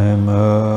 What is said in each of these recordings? Amen. Um, uh,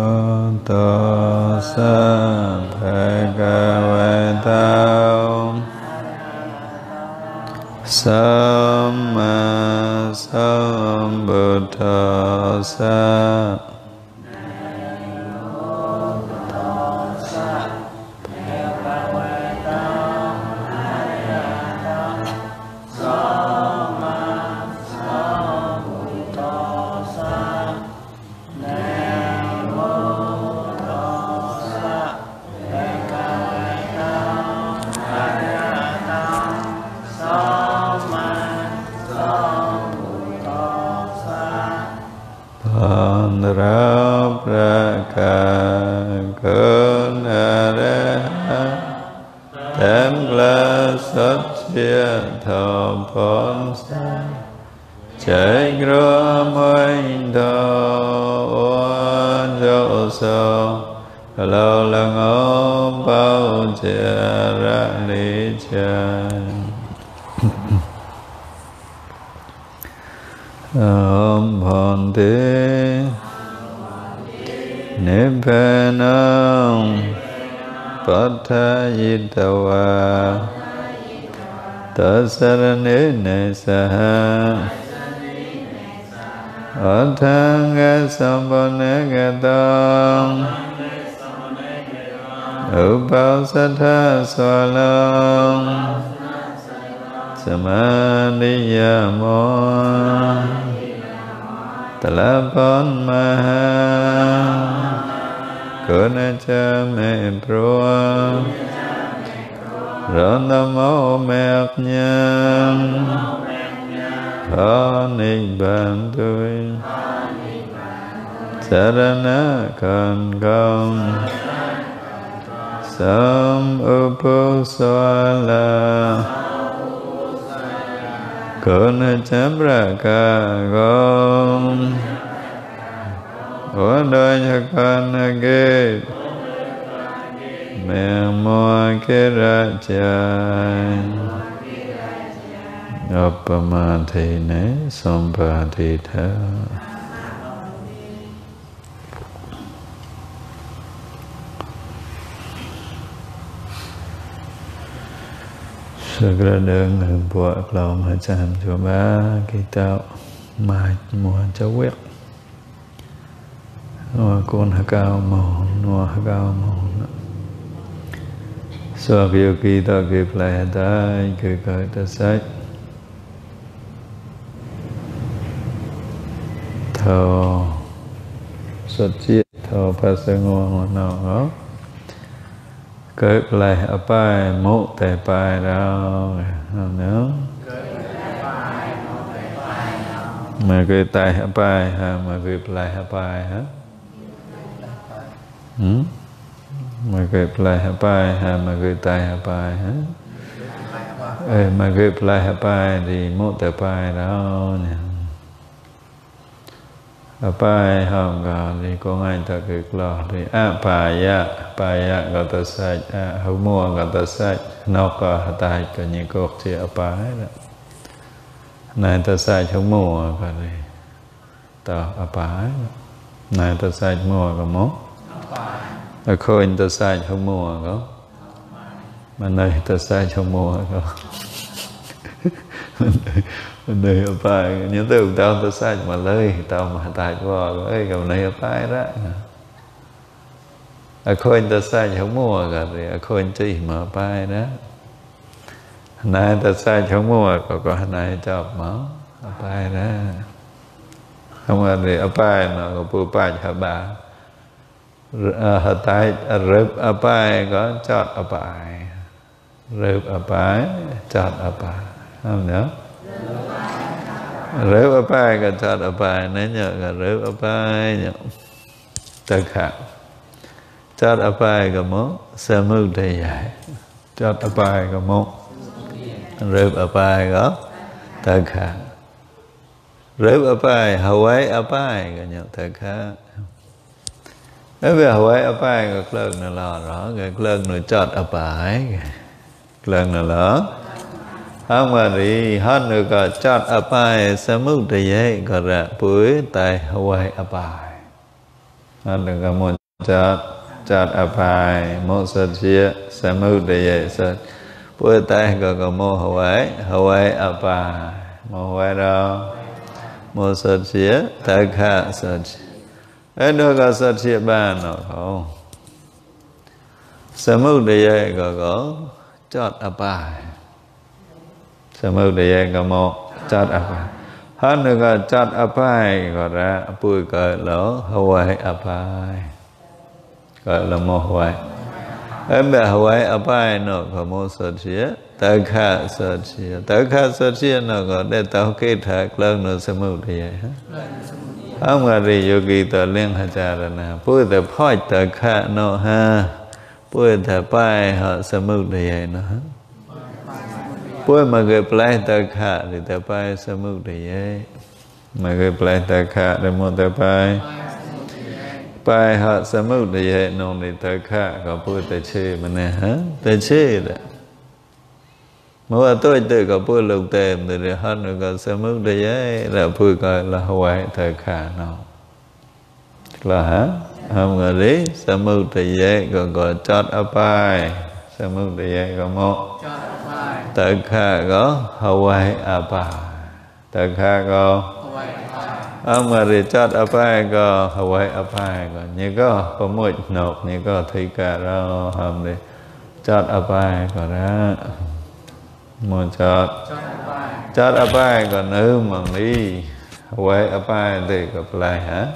sarane saha Athanga sampane gatam Upasatha swalam Samadhiyamo Talapan maha Kunacha me prua rơ nam mô mẹt nhân tha niệm bàn tôi sarana cần công sam upo soala kuna chambra ka gom Vanda Yakana Gate Mẹ Mô kết ra chai Uppama thị nế sompa thị thế Sagra đơn hưởng bộ lòng hạ chạm chúa Ba, kỳ tạo mạch mùa cháu quyết Nua con hạ cao màu, nua hạ cao màu so việc kỳ tòa kịp lại tai cử cởi ta sách thờ xuất chiết thờ phá sơ ngô ngô nào đó cởi lại ở bài mộ tệ bài đâu nữa mà cứ tại hạ bài ha mà cứ lại hạ bài ha ừ? มาเกิดปลายหาไปฮะมาเกิดตายหาไปฮะเออมาเกิดปลายหาไปดีมุตตะไปแล้วเนี่ยหาไปห้องกาลีก็ง่ายถ้าเกิดลอดีอ่ะปายะปายะก็ตัดสายอ่ะหูมัวก็ตัดสายนอกก็ตายก็ยิ่งกบเสียไปแล้วนายตัดสายหงมัวก็เลยต่อไปยนายตัดสายมัวก็มุเขาอินเตอร์ไซด์ชั่วโมก็มันในอนเตอร์ไซด์ชั่วโมก็มันในอไปยนี่ตัวเราอินเตอรสไซด์มาเลยตามมาตายก็เอ้ยกับในอภัยละเขาอินเตอร์ไซด์ชั่วโมก็เลยเขาอินจีมาไปนะนายตัดสายช่องมัวก็ก็นายจับมาอภัยนะทำงานเลยอภัยมาก็ปูป้าชาบา hatai rep bài có chọn apai rep apai chọn bài không nhớ rep bài có chọn bài nếu nhớ cả rep apai nhớ thực hành chọn bài có món sơ mưu thầy dạy chọn bài có món rep bài có thực hành rep apai hawaii bài có nhớ tất cả về vậy ở phải ngực lần là lò rõ ngực lần là chọt ở bãi lần là lỡ không mà đi hơn được cả chọt ở bãi sẽ mức thì dễ cả ra bưới tay hoài ở bãi hơn được cả một chọt chọt ở bãi một sơ chia sẽ mức thì dễ sơ bưới tay cả cả mô hoài hoài ở bãi mô hoài đó mô sơ chia tất cả sơ chia 애너가 사치바노 고 Samudaya gò gỗ chót apai Samudaya gò mộ chót apai Hết nữa gò chót apai gò ra bùi gọi lỗ Hawaii apai Gọi là mô Hawaii Em bè Hawaii apai nó gò mô sơ chia Tớ khá sơ chia Tớ khá sơ chia nó gò để tao kê thạc lân nó Samudaya Hả? อามาริโยกีต่อเรื่องหาจารณะพุทธพ่อจะฆ่าโนฮะพุทธป้ายหาสมุทัยเนาะพูดมาเกิดแปลตะฆ่าหรือแตะป้ายสมุทัยมาเกิดแปลตะฆ่าหรือมตะป้ายป้ายหาสมุทัยนองในตะฆ่าก็พูุทธเชื่อมันนะฮะแต่เชื่อ mà tôi tự có bữa lục tèm thì để hơn rồi có sớm mức đấy ấy là bữa coi là hoài thời khả nào là hả không ngờ lý sớm mức thì dễ còn có chót áp ai sớm mức thì dễ có một thời khả có hoài áp ai thời khả có ông mà để chót áp ai có hoài áp ai có như có có một nộp như có thấy cả đó không để chót áp ai có đó mua chót chót apai còn ư mà đi huệ apai thì gặp lại hả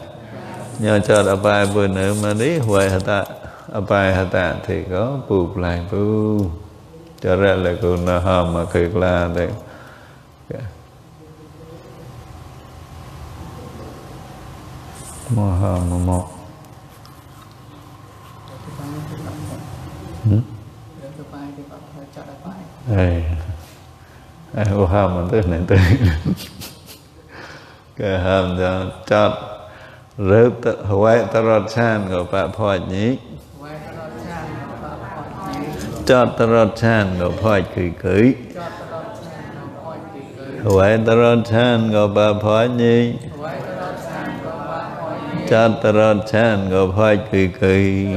nhờ chót apai vừa nữ mà đi huệ hả ta apai hả ta thì có bụp lại bu cho ra là cũng nó hòm mà cực là thì mô hờ mô mô Hmm? ទៅបាយទៅអត់ចោលដល់បាយអេ oham tức là từ cái hàm cho chót rớt huệ tà rọt chan của bà phò nhí chót tà rọt chan của phò kỳ cưới huệ tà rọt chan của bà phò nhí chót tà rọt chan của phò kỳ cưới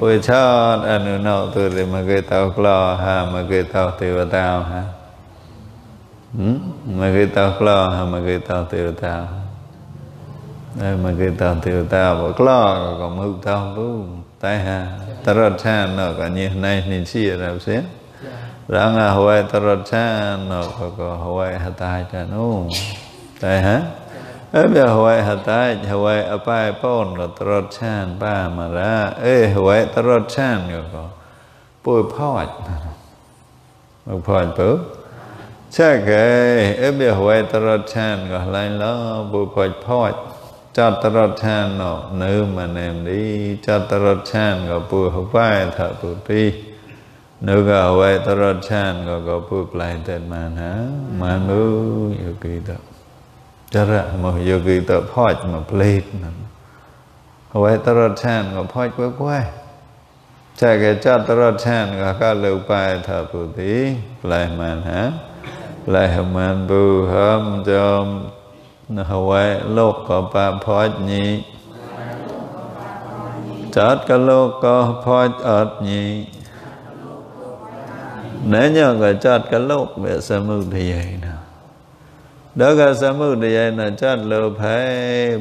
Bùi chát anu nọ tu đi mà gây tàu lo ha mà tàu tao tiêu tao ha mà gây tàu lo ha mà gây tao tiêu tàu, đây mà gây tao tiêu tàu bỏ lo còn mưu tàu bú tai ha ta rớt chan nọ cả như này nên chia ra xếp ra là hoài ta rớt chan nọ có hoài hạt tai cha nô tai ha เอ้ยเบหวยหัตใจหวยอปายป้อนตรดชานป้ามาละเอ้ยหวยตรดชานก็ก็ปุยพอดมาพอดปุ๊บใช่เงยเอ้ยเบหวยตรดชานก็ไรล้วปุยพอดพอดจอดตรดชานเนาะนื้อมาเนมดีจอดตรดชานก็ปุยหัวไปเถอะปุยปีนึกเอาไว้ตรอดชาติก็ก็พูปลายเต็นมานะมานุยู่กี่ตาจะระมาโยกีต่อพ่อจะมาเพลิดนั่นเอาไว้ตลอดชาติก็พ่อจะกล้ยใ่แกจอดตลอดชาติก็ก็เล็วไปถ้าปุถีปลายมันฮะปลายมันบูหัมจอมเอาไว้ โลกก็ปาพ่อนี้จัดกบโลกก็พ่ออดนี้เนี่ยก็จัดกบโลกเบสมุทัยดกสมุทัยนาจัดโลภัย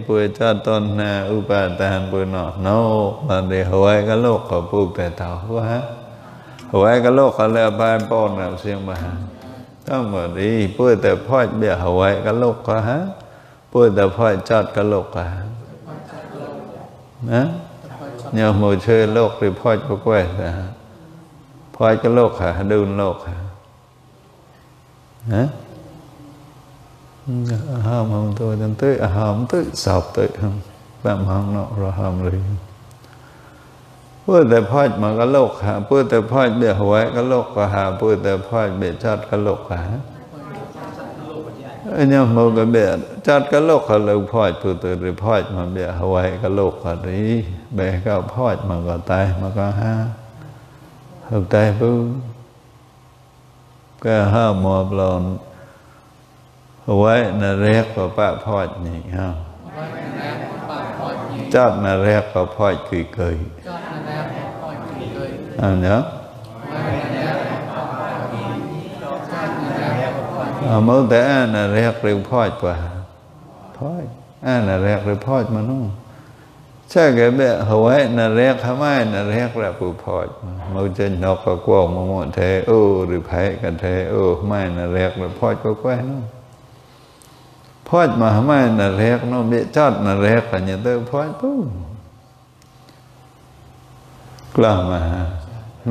ปุยจัดตนนาอุปาทานปุยนอโนมันได้หวยกัโลกขอพูดแต่เท่าว่าหวยกัโลกขอเรลบายป้อนเาเสียงมาต้องบอกดีปุยแต่พ่อเบียหวยกัโลกขอฮะปุยแต่พ่อจัดกัโลกกฮะนะยามโมเชยโลกหรือพ่อจะกล้วยฮะพ่อจะโลกค่ะดูโลกค่ะนะห a ม ham ต ô i đến tới ham t ั i sọc tới บ a m tạm น a m nọ rồi h a เ r พื่อแต่พอดมันก็โลกหาเพื่อแต่พอดเบียหวยก็โลกก็ หาเพื่อแต่พอดเบียชาติก็ โลกหาอ้นนียมันก็เบียชาติก็โลกเ่าเลยพอดเพื่อตต่หรือพอดมาเบียหวยก็โลกก็รีเบียก็พอดมาก็ตายมาก็ห้าหกตายปุ๊บก็ห้ามอบลอนไว้นเรกพระปะพอดนี่ฮะจอดนเรกพระพอดคือเกยอันเนาะเมื่อแต่อันนเรกเรียกพอดกว่าพอดอันนเรกเรียกพอดมานู่นใช่แกเบะหวยนเรกทำไมนเรกแล้วปูพอดมันจะนกกระกวงมันหมดเทโอหรือไผ่กันเทโอไม่นเรกแล้วพอดก็แกล้งพอดมาไม่แรกน้องเบจอดนรกันเนี่ยเตอพอดปุ๊บกล้ามา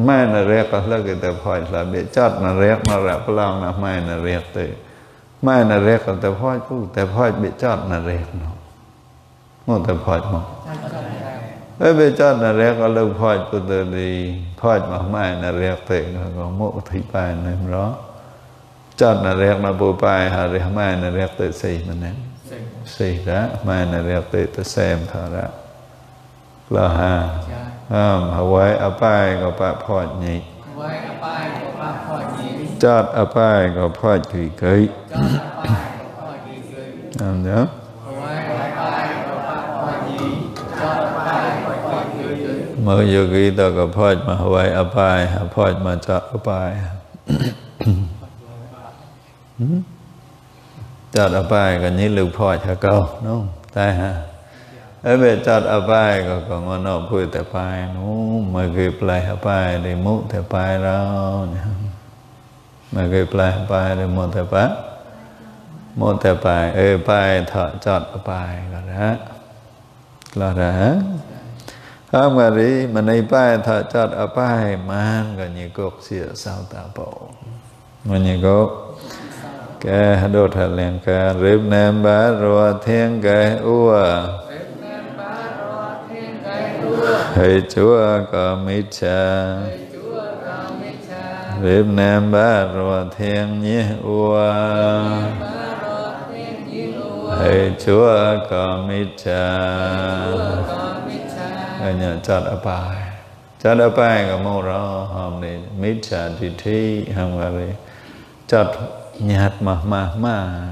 ไม่นรก ก็เลิกแต่พอดละเบจอดนรกมนรกพลังนะไม่นรกเตอไม่นรกก็แต่พอดปุ๊บแต่พอดเบจอดนรกน้องงแต่พอดมั้งเบจอดนรกก็เลิกพอดตัวเดียวดีพอดมาไม่แรกเตอก็มโมทิปานนั่นร้องจอดนเรียกมาบูปายหาเรียกมานเรียกเตยเส่มันนั้นใส่ละมานเรียกเตยะตะแซมทาระกล่าวฮะห้ามเอาไว้อาป้ายกับปะพอดนี้จอดอาปายกับพอดคือเคยนั่นเนาะมื่อยกีตากับพ่อดมาไว้อาปายพ่อดมาจอดอาปายจอดอบายกันนี้ลูกพ่อชะเก่าน้องตายฮะเอ้ไปจอดอบายก็ก็งอนอพูดแต่ไปนู้มาเกยปลายไปได้มุแต่ไปเราเนี่ยมาเกยปลายไปได้มุแต่ไปมุแต่ไป เอ้ไปเถอะจอดอบายก็แล้ก็ได้ข้ามกันนีมันในป้ายถอะจอดอบายมันก็ยิ่งกบเสียสาวตาโปมันยิ่งกบแกดูทะเลงแกริบแนมบาโรเทียงแกอ้วให้จัวก็มิชาริบแนมบาโรเทียงยี่อ้วให้จัวก็มิชาเนี่ยจัดอภัยจัดอภัยก็มองราหอมนี่มิชาทิที่ทำอะไรจัด Nyat mah mah mah.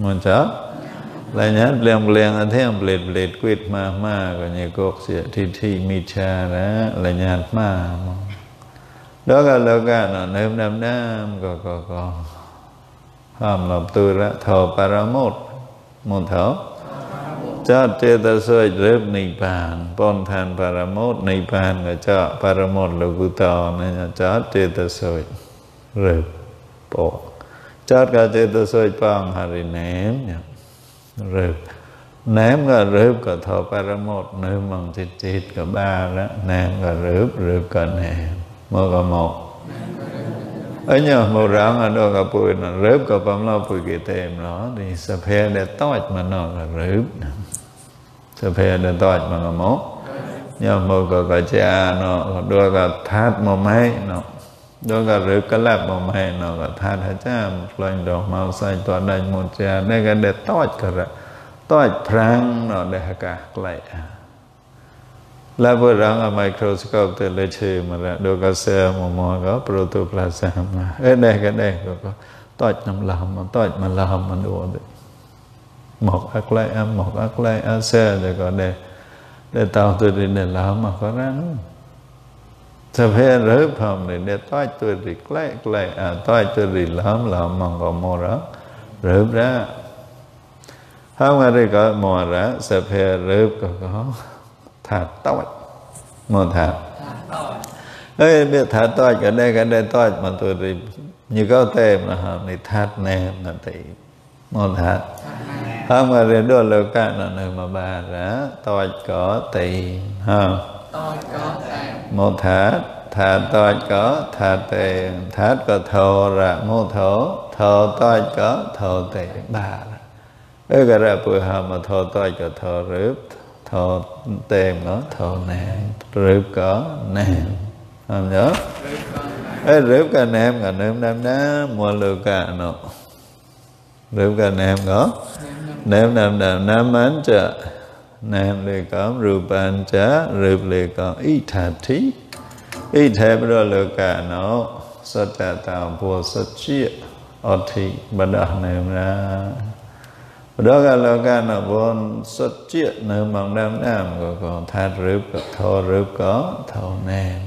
Muncak. Lainnya beliang-beliang ada yang belit-belit kuit mah mah. Kanya kok siya titi micara. Lainnya mah mah. Doga doga no nem nam nam. Kok kok kok. Ham lop tu ra thọ paramot. Môn thọ. Chát chê ta soi rớp nị bàn. Pon than paramot nị bàn. Kà chá paramot lukuta. Chát chê ta soi rớp. Bỏ. chót cả chế tôi soi bằng hà rì ném nhỉ rượp ném cả rượp cả thọ para một nơi mong thịt thịt cả ba đó ném cả rượp rượp cả ném mơ cả một ấy nhờ màu ráng ở đâu cả bụi nó rớp cả bấm lo bụi kỳ tèm nó thì sập phê để tọt mà nó là rớp sập phê để tọt mà nó mốt nhờ màu cả cả cha nó đưa cả thát mà máy nó ดูกระรือกระแลบบอมให้นอกทาทาจ้ามปล่อยดอกเมาใส่ตัวใดมุจจาได้กระเด็ดต้อยกระต้อยพรังนอกได้หักกลายและวพวกเรังอาไมโครสโคปเตลเชื่อมาและวดูกระเซาะมองกะโปรตุกลาเซาะมาเอ็ดได้กัะเด็ดก็ต้อยน้ำลามันต้อยมันลามมันดูหมอกอักไลอ่ะหมอกอักไลอ่ะเซาะยะก็ได้ได้ตาตัวดเนี่ยลามมาก็แล้ว Severe phàm này để toi tôi rì lệ lệ à toi tôi rì lắm lắm mong còn mò ra rớp ra không ai đi có mò ra severe rớp có có thả toi mò thả đây biết thả toi cái đây cái đây toi mà tôi rì như có tem là hàm này thắt nè là tỷ mò thả không ai đi đua lâu cả là nơi bà ra toi có tỷ không mô thả thả to có thả tề thả có thô ra mô thô thô to có thô tề ba ơ gà ra bùi hà mà thô to có thô rướp thô tề có thô nè rướp có nè không nhớ ơ rướp cả nam cả nêm nam đá mua lưu cả nọ rướp cả nam có nêm nam đá nam mến trợ nam lê cẩm rupan chá rượp lê cẩm y thà thí y thề bà đô lê cả nó sa trà tàu bùa sa chia ở thị bà đạc nam ra bà đô gà lê cả nó bùn sa chia nữ mong đam nam gò gò thà rượp thô rượp có thô nam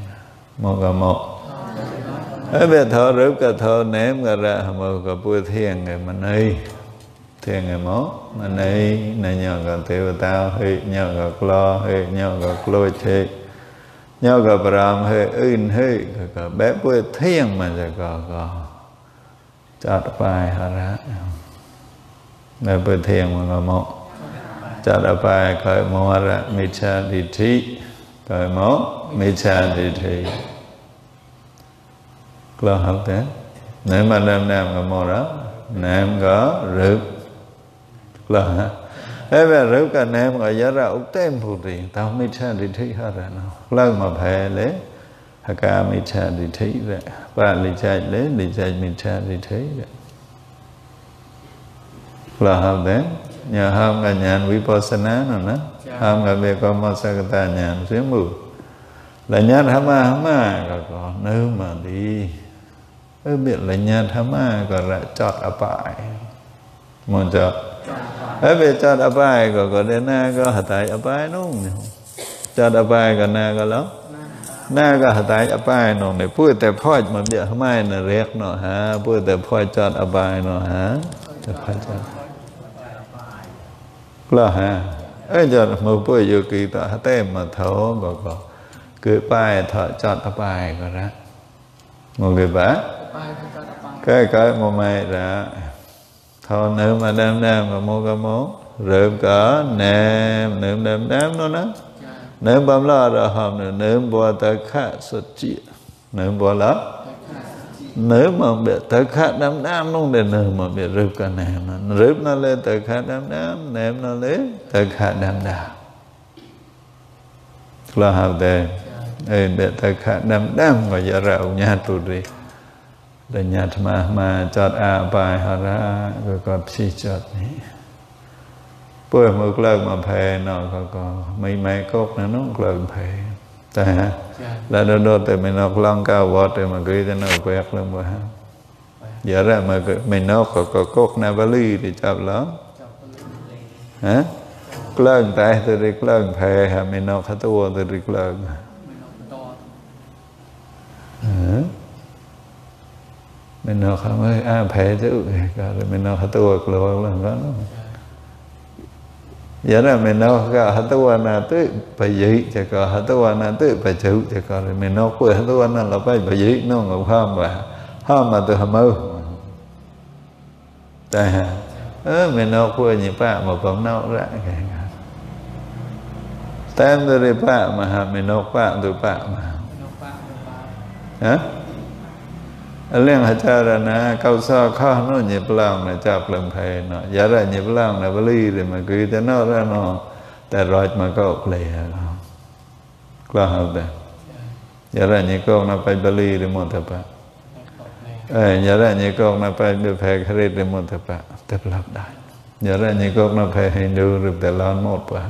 một gà một เอ้ยเบทอรึกะทอเนมกะระหมกะปุเทียงไงมันเอ้ย thiên ngày mốt mà nay nay nhờ gặp tiêu tao hệ nhờ gặp lo hệ nhờ gặp lo chê nhờ gặp ram hệ in hệ gặp bé bê thiên mà giờ gò gò chặt bài hà rã bé bê thiên mà gò mộ chặt bài khởi mô ra mi cha đi thi khởi mô mi cha đi thi lo học thế nếu mà nam nam gò mộ đó nam gò rực ล่ะเอ้ยเรื่องการแนมก็ยาเราเต็มพูดเองทำไม่ใช่ดิทิฮารานะแล้วมาเพ้เลยฮักการไม่ใช่ดิทิเลยปาลิชใจเลยดิชใจไม่ใช่ดิทิเลยล่ะฮะเด้งยาห้ามกันยานวิปัสสนานอนะห้ามกันเบกอมัสกตานยานเสียมูละยานธรรมะธรรมาก็ก็เนื้อมาดีเออเบียดละยานธรรมะก็จะจอดอภัยมันจะเอ้ไปจัดอบายก็ก็ได้นาก็หัตายอบายนุ่งเนี่ยจัดอบายก็นาก็แล้วนาก็หัตายอบายนุ่งเนี่ยพูดแต่พ่อจมันเยทำไม่น่ะเรียกเนาะฮะพูดแต่พ่อจัดอบายเนาะฮะจะพัยจัดละฮะเอ้จัดมอพูดอยู่กี่ต่อเต็มมาเท่าบอกก็เกิดป้ายเถอะจัดอบายก็ละมึงเกิดปะใกล้ๆมงไม่ละ thôi nơm mà đam đam mà mô ca mô rượu cỡ nam nơm đam đam nó nè nơm bấm lo rồi hòm nữa nơm bò ta khá sụt chị nơm bò lắm nơm mà biết ta khá đam đam luôn để nơm mà biết rượu cỡ nam rượu nó lên ta khá đam đam nơm nó lên ta khá đam đam là học đề ê biết ta khá đam đam và giờ rạo nhà tôi đi ดญาธมามาจอดอาบายหระก็ก็ชีจอดนี้ป่วยมือกลิกมาแพนอกก็ไม่ไม่กกนะน้องเลิกแพแต่แล้วโดนแต่ไม่นอกล่องก้าววอดแต่มากรี้นอกแวกองมาอย่าละมาไม่นอกก็ก็กกนาบาลีที่จับแล้วฮะ กลิ้แตายตัวเิ็กลิ้แพฮะไม่นอกขตัวตัวเิ็กลิองฮะมันนอกาไม่อ้าแผ่จะก็เลยมันนอกตัวกลัวแล้วก็นอย่างนั้นมันนอกก็ฮาตัวานาตุไปยิดจะก็ฮาตัวานาตุไปจุจะก็เลยมันนอกไปฮาตัวานาเราไป ไปยิดน้องเราห้ามละห้ามมาตัวหามือแต่เออมันนอกไปยิ่งป้ามาองนอกละแกแต่ตัวเรป้ามาฮะมันนอกป้าตัวป้ามาฮะเรื่องหัจจานะเก้าซ้าข้านนเงบล่างนะจับเปลืองไพ่เนาะยาได้เงบล่างนะบรีเลยมันคือแต่นอกแล้วนอแต่รอยมันก็เปลี่ยนกล้าหาแต่ยาได้เงก็นับไปบรีเลยหมดแต่ปะเอ้ยยาได้เงก็นับไปเปแพ่คริสเลยหมดแต่ปะแต่รับได้ยาได้เงก็นับไปฮินดูหรือแต่ร้อนหมดปะ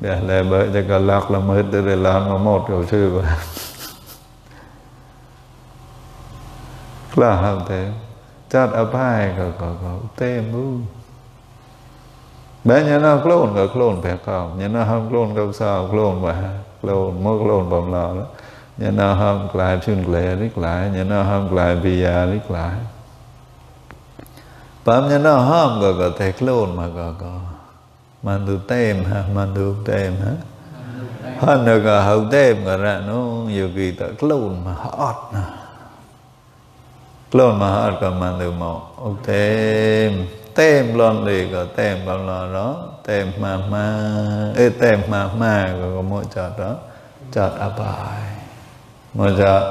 เดี๋ยวแล้วจะก็ลักละเมิดแต่ร้อนมาหมดก็ชื่อปะกล้าเต็มจัดอภัยก็ก็เต็มบูแม้ยันน้าโคลนก็โคลนแผลเก่ายันน้าห้ามโคลนก็เศร้าโคลนไปโคลนเมื่อโคลนบ่มลาแล้วยันน้าห้ามกลายชื่นแกลริกหลายยันน้าห้ามกลายปียาริกหลายปั๊มยันน้าห้ามก็ก็แต่โคลนมาก็ก็ มันดูเต็มฮะมันดูเต็มฮะฮันก็เอาเต็มก็แล้วน้องโยกี่ต่โคลนมาฮอดนะมောอဟกัမန္တုမောเတေมဲမလมန်လေลတเမလွန်တောนเဲမှန်မှมาအေးတဲမှနมาှန်ကိုကမောကြတော့จัดอบายมေจကြ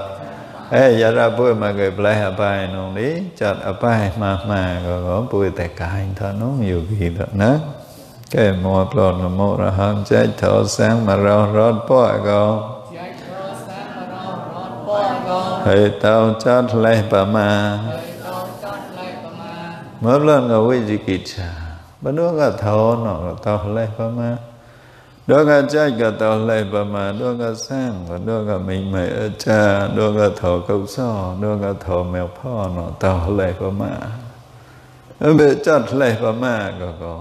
เอ้ยาราพูดมาเกแปลยอบายนงนี้จัดอบายมามาก็ก็พูดแต่กายท่าน้องอยู่กี่ตนะแก่มัวปลอดนโมระหังใจเ่าแสงมาเราร้อนป้อก็ใจเ่าแสงมาเราร้อนป้อก็ hơi tao chót lê bà ma mớp lên ngờ quý gì kỳ trà bà nước ngờ thấu nọ tao lê bà ma đưa ngờ chạy ngờ tao lê bà ma đưa ngờ sang và đưa ngờ mình mày ơ cha đưa ngờ thấu câu sò đưa ngờ thấu mèo phò nọ tao lê bà ma ơ bệ chót lê bà ma có ngờ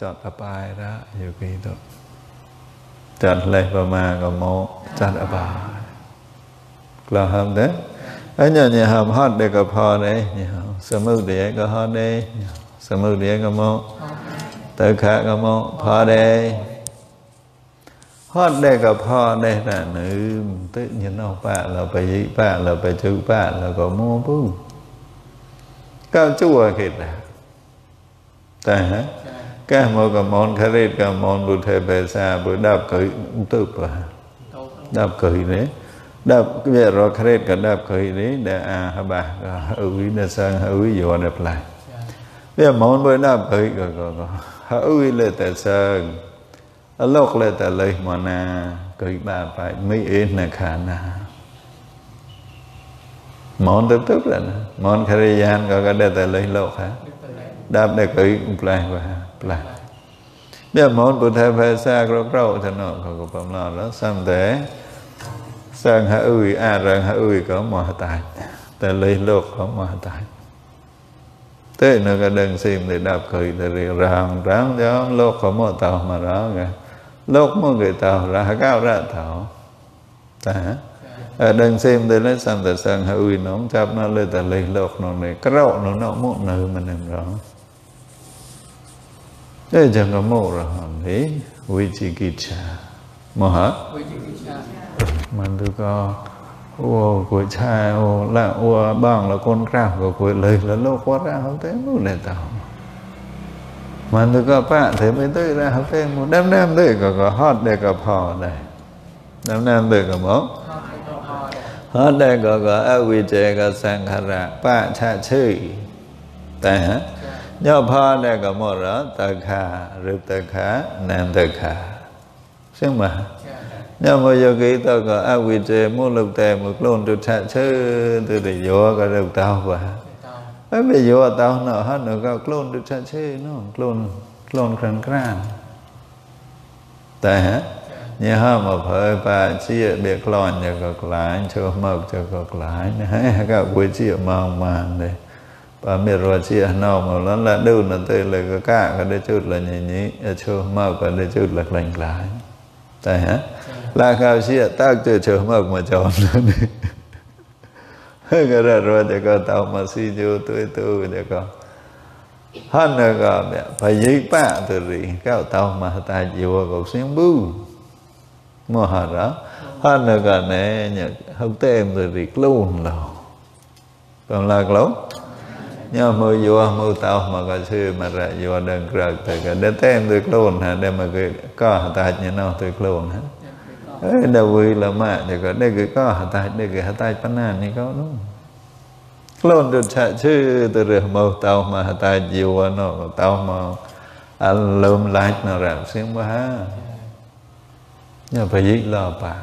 chót bà bài ra dù kỳ tục chót lê bà ma có mô chót bà bài là hơn đấy. Anyanya ham hot de ka pa de samudaya ka hot de samudaya ka mo tự khả ka mo pa de hot de ka pa de là nữ tự nhiên nó pa là pa yi pa là pa chữ pa là có mo bu cao chua kịt à ta hả cái mo ka mon kharit ka mon bu the pe sa bu đạp cử tự pa đạp cử đấy ដល់វារកគ្រេតក៏ដល់ឃើញនេះដល់អាហបាអ៊ុយដល់សាងអ៊ុយយន់ដល់ផ្លែវាមនបើដល់ឃើញក៏ក៏អ៊ុយលើតែសាងអលោកលើតែលេមកណាឃើញបាបាច់មិនអេណាខាណាមនទៅទៅណាមនខរិយានក៏ក៏ដល់តែលេលោកហ่ะដល់ដល់ឃើញផ្លែបាផ្លែវាមនពុទ្ធភាសាក្រក្រទៅនោះក៏កំឡោះសំតែ sang ha'ui a rang ha'ui có mò tài ta lấy lột có mò tài thế nó cái đơn sim để đạp cười để riêng rằng rằng đó lột có mò tàu mà đó kìa lột mò người tàu ra cao ra tàu ta ở đơn sim để lấy sang ta sang ha'ui nó không chấp nó lấy ta lấy lột nó này cái rậu nó nó mụn nữ mình em rõ thế chẳng có mộ rồi hòn thế Vichikicca. Maha? Vichikicca. มันก็โอ้กูชายโอ้ละอ้วบ้างละคนกล้าก็คุยเลยละโลกว่าร่าเขาเต็นเลยต่อมันก็ปะเต็มไปด้วยร่เขาเต็มแน่นๆด้วยก็ก็ฮอดได้ก็พอได้แน่นๆด้วยก็มองฮอดได้ก็ก็อวิเจก็สังขาระปะชาชื่อแต่ฮะย่อพอได้ก็มองหรอตะขาหรือตะขาแนนตะขาซึ่งมาညမယောဂိတကအဝိတေမုလုတေမုကလုံุတုထချေသူတယောကရုပ်တောင်းပါအဲ့မယောတောင်းတော့ဟာะကကလုံးတုนချေနော่อလုံးกลนุนกครั้นกร้าน แต่ฮะเนี่ยห้ามาเผยปาเชี่ยเบียกลอนจะก็กลายเชื่อมากจะก็กลานนะฮะก็วุยเชี่ยมองมาเลยปาเมียรัวเชี่ยนอกมาแล้วละดูนั่นเตยเลยก็กล้าก็ได้จุดละอย่างนี้เชื่อมากก็ได้จุดละกลานกลานแต่ฮะ là sĩ mà chọn nên người ta 라가시야 딱저 저막 맞아 없는 그러로 내가 다마시 저또 또 내가 하나가 phải giấy bạ từ rỉ cao tao mà ta chịu cầu xuyên bưu mà hả đó hanaga nè nhật học thêm từ rỉ luôn đâu còn là lâu nhớ mơ vua mơ tao mà cái sư mà ra vua đơn gặp từ cái để thêm từ luôn hả để mà cái có ta nhớ nào từ luôn hả เออเดาวิลมาเด็กก็ได้กิดก็หัตถ์ได้กิดหัตถ์ปัญหานี่ก็นู่นล้นดุจชื่อตัวเรือเมาเต่ามาหัตถ์อยูวันนอกเต้ามาอันลมไหลนารำเสียงว่าเนี่ยพยิบล่อป่า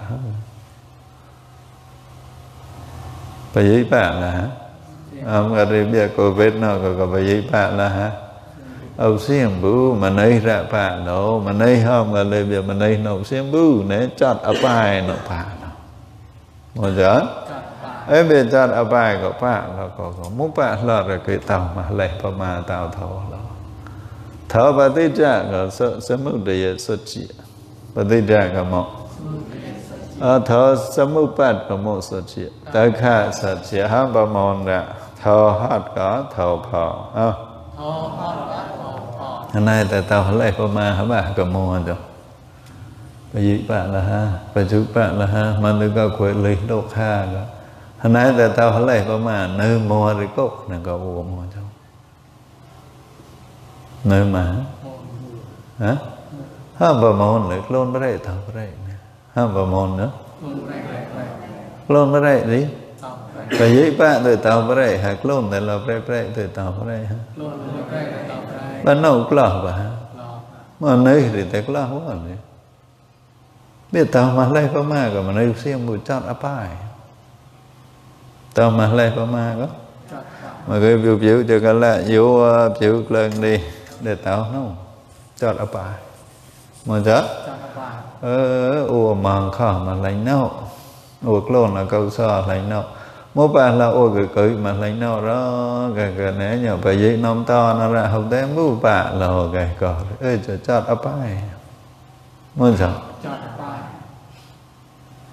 พยิบป่านะฮะอ๋อมาเรียกโควิดนอกก็พยิบป่าละฮะ Auxiem bu manai ra pa no manai hom ga le bia manai no auxiem bu ne chot apai no pa no. Mo ja? Ấy bia chot apai ko pa no ko ko mu pa lo ra ke tao ma le pa ma tao tho lo. thọ ba ti cha ga sa sa mu de ye sa chi. Ba ti cha ga mo. thọ sa mu pa ko mo sa chi. Ta kha sa chi ham ba mon ra. thọ hát ka thọ pho. Ha. Ờ. Tho hat นนายแต่เตา่ะไรพมาครับกับมอจ้ะปยิปะละฮะปชุปะละฮะมันก็ควยเลยโลกฆ่าก็ทนายแต่เตา่ะไรพมาเนื้อมอหรือกกนั่นก็โอมอจ้ะเนื้อมาฮะห้ามประมอนหรือล้นไม่ได้เตาไม่ได้นะห้ามประมอนเนาะล้นไม่ได้ดิไปยึดปะเต่าไม่ได้หากล้มแต่เราไปไปเต่าไม่ได้ฮะ Danau klava. Manairi te klava mà Bia thì tại pama ka manairi siang biết chot mà lấy mahlai ma ka. Mà xem mà mà lấy ma cái biểu biểu cho cái là yếu biểu lên đi để tao nó chọt apai. Mà chọt. Ờ, ủa mà khó mà lấy nấu. Ủa lộn là câu sò lấy nấu mua bà là ô cái cự mà lấy nó đó cái cái này nhỏ bà dây nông to nó ra không té mua bà là cái cọ ơi cho cho ấp ai muốn sao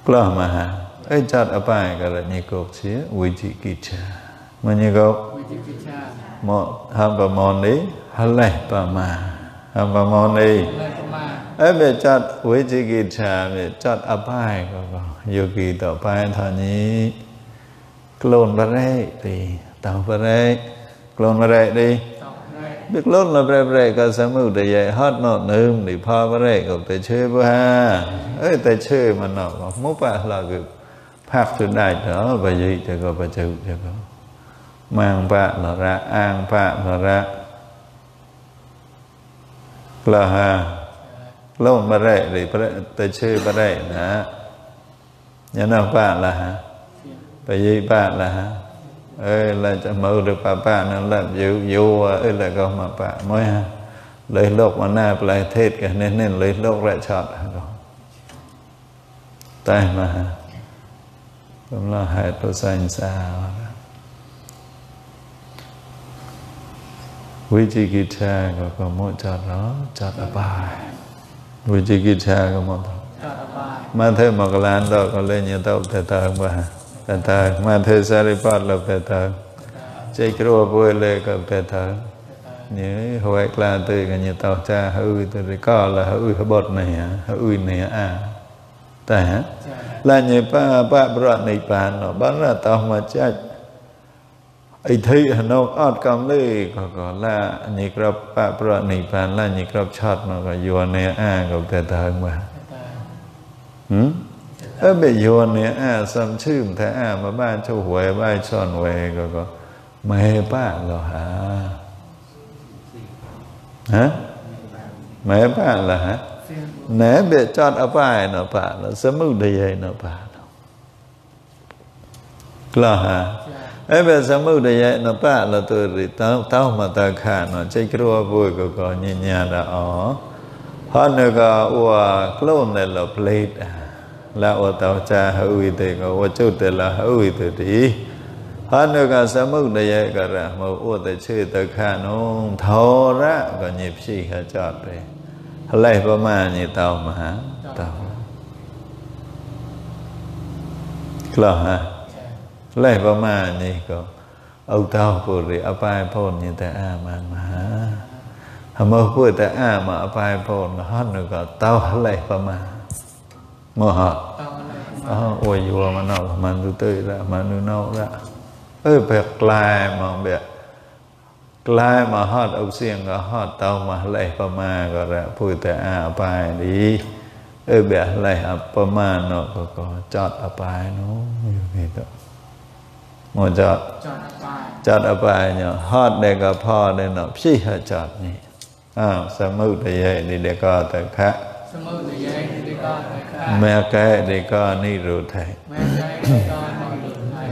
lo mà ha ơi cho ấp ai cái là nhị cột xía vị trí kỳ cha mà nhị cột một ham bà mòn đi hà lệ bà mà ham bà mòn đi ấy về chặt vị trí kỳ cha về chặt ấp ai cái yogi tập bài thà nhị กลนมาเรดีตาบมาเรกลนมาเรดีบิกล้นมะเรเรก็สมุดใหญ่ฮอดนอนึ่มหรือมาเรก็แต่เชื่อบ้าเอ้แต่เชื่อมันนอกมุปาเราก็พักสุดได้เนาะปยจะก็ปจุจะก็มังปะเราละอ้างปะเราระละฮะลนมาเรดีแต่เชื่อมาเรนะยันนอกปะละฮะ tại vì bà là ơi là cho mơ được bà bà nó làm dụ dụ ơi là có mà bà mới ha lấy lộc mà na lại thết cái nên nên lấy lộc lại chọn đó tại mà cũng là hệ tôi sanh sao cha có có một chọt đó chọt ở bài Vichikita có một chọt ở bài mà thêm một cái lan đó có lên như tao thể thơ mà. better. Madhusaripala better. Chaikruvapule ka better. Nhớ hồi là từ cái nhà tàu cha hữu từ cái co là hữu bột này hữu này à ta là như ba ba bọt này bàn nó bán là tàu mà chết អីធីហណោអត់កំលេក៏ក៏ឡាញីក្របបប្រនិបានឡាញីក្របឆត់មកក៏យល់នេះអាក៏ទៅទៅមកហឹមเออเบยวนเนี่ยอาซัมชื่มแท้ามาบ้านเจ้าหวยบ้านช่อนเวก็ก็ไม่ป้าเราหาฮะไม่ป้าเราฮะไหนเบียจอดอภัยเนาะป้าเราสมุทัยเนาะป้าเราะกล้าฮะเอ้เบียสมุทัยเนาะป้าเราตัวริเต้าท้ามาตาขาเนาะใจกลัวบุยก็ก็ยินยาละอ๋อพราเนื้อก็ว่ากลุ่มเนี่ยเราเพลิดอ่ลาอตาจาอูอิเตกวจุตลาอูอิตตีพันกสมุทัยกะระมาอตชื่อตะขานงทอระกันยิบชีขจอดไปไล่ประมาณนี้เต่ามหาเต่าหรอฮะไล่ประมาณนี้ก็เอาเตาปุริอภัยพ้นนี่แต่อามานมาทำมาพูดแต่อามาอภัยพ้นพันหนก็เตาไล่ประมาณโมหะอ้าวอวยยัวมันเอามันดูตื้ละมันดูเน่าละเออแบบกลายมองแบบกลายมาฮอดเอาเสียงก็ฮอดเตามาไหลประมาก็ละพูดแต่อาปายดี เออแบบไหลรัปประมาณเนาะ ก็จอดอปายเนาะอยู่นี่ตัวมอดจอดจอดอปายเนาะฮอดได้ก็พ่อได้เนาะพี่ฮะจอดนี่ อ้าว สมุทัยนี่เด็กก็แต่แค่မေကဲတေကာနိရုထေ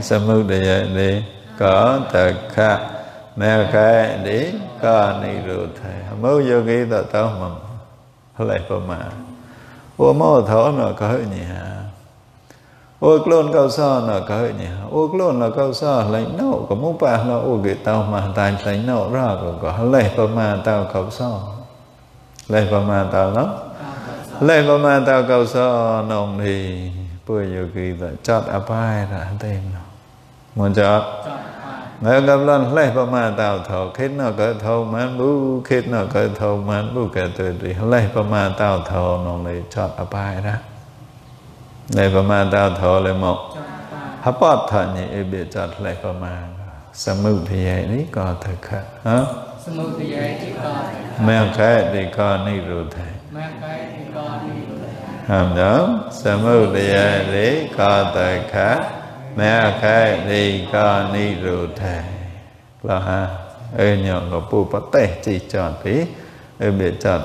သမုဒယတေကာတခမေကဲတေကာနိရုထေအမုယောဂိတတောင်းမှာဟလိုက်ပမာဩမောသောနောကဟိညာโอ้กลุ่นเก้าซ่อนะก็เนี่ยโอ้กลุ่นละเก้าซ่อไหลนอกก็มุปะละโอ้กิตามาตายไหลนอกรากก็ไหลประมาณตาเก้าซ่อไหลประมาณตาเนาะลยประมาณตท่าเก่าซอนองดีปุ่ยอยู่กี่ตัวจอดอภัยละเต็มเนาะมันจอดแล้วกำลังเลยประมาณตท่าเท่าคิดนอกก็เท่ามันบุคิดนอกก็เท่ามันบูแก่ตัวดีเลยประมาณตท่าเท่านองเลยจอดอภัยละเลยประมาณตท่าเท่าเลยหมดฮับปอดท่านี่เอเบจอดเลยประมาณสมุทัยนี้ก็เถอะคะับ Samudaya Tika. Mankai Tika Nirodha. Mankai Tika Nirodha. Hàm đó Samudaya Tika Taka. Mankai Tika Nirodha. Là ha. Ê nhỏ ngọc bù bắt tay chỉ chọn tí. Ê biệt chọn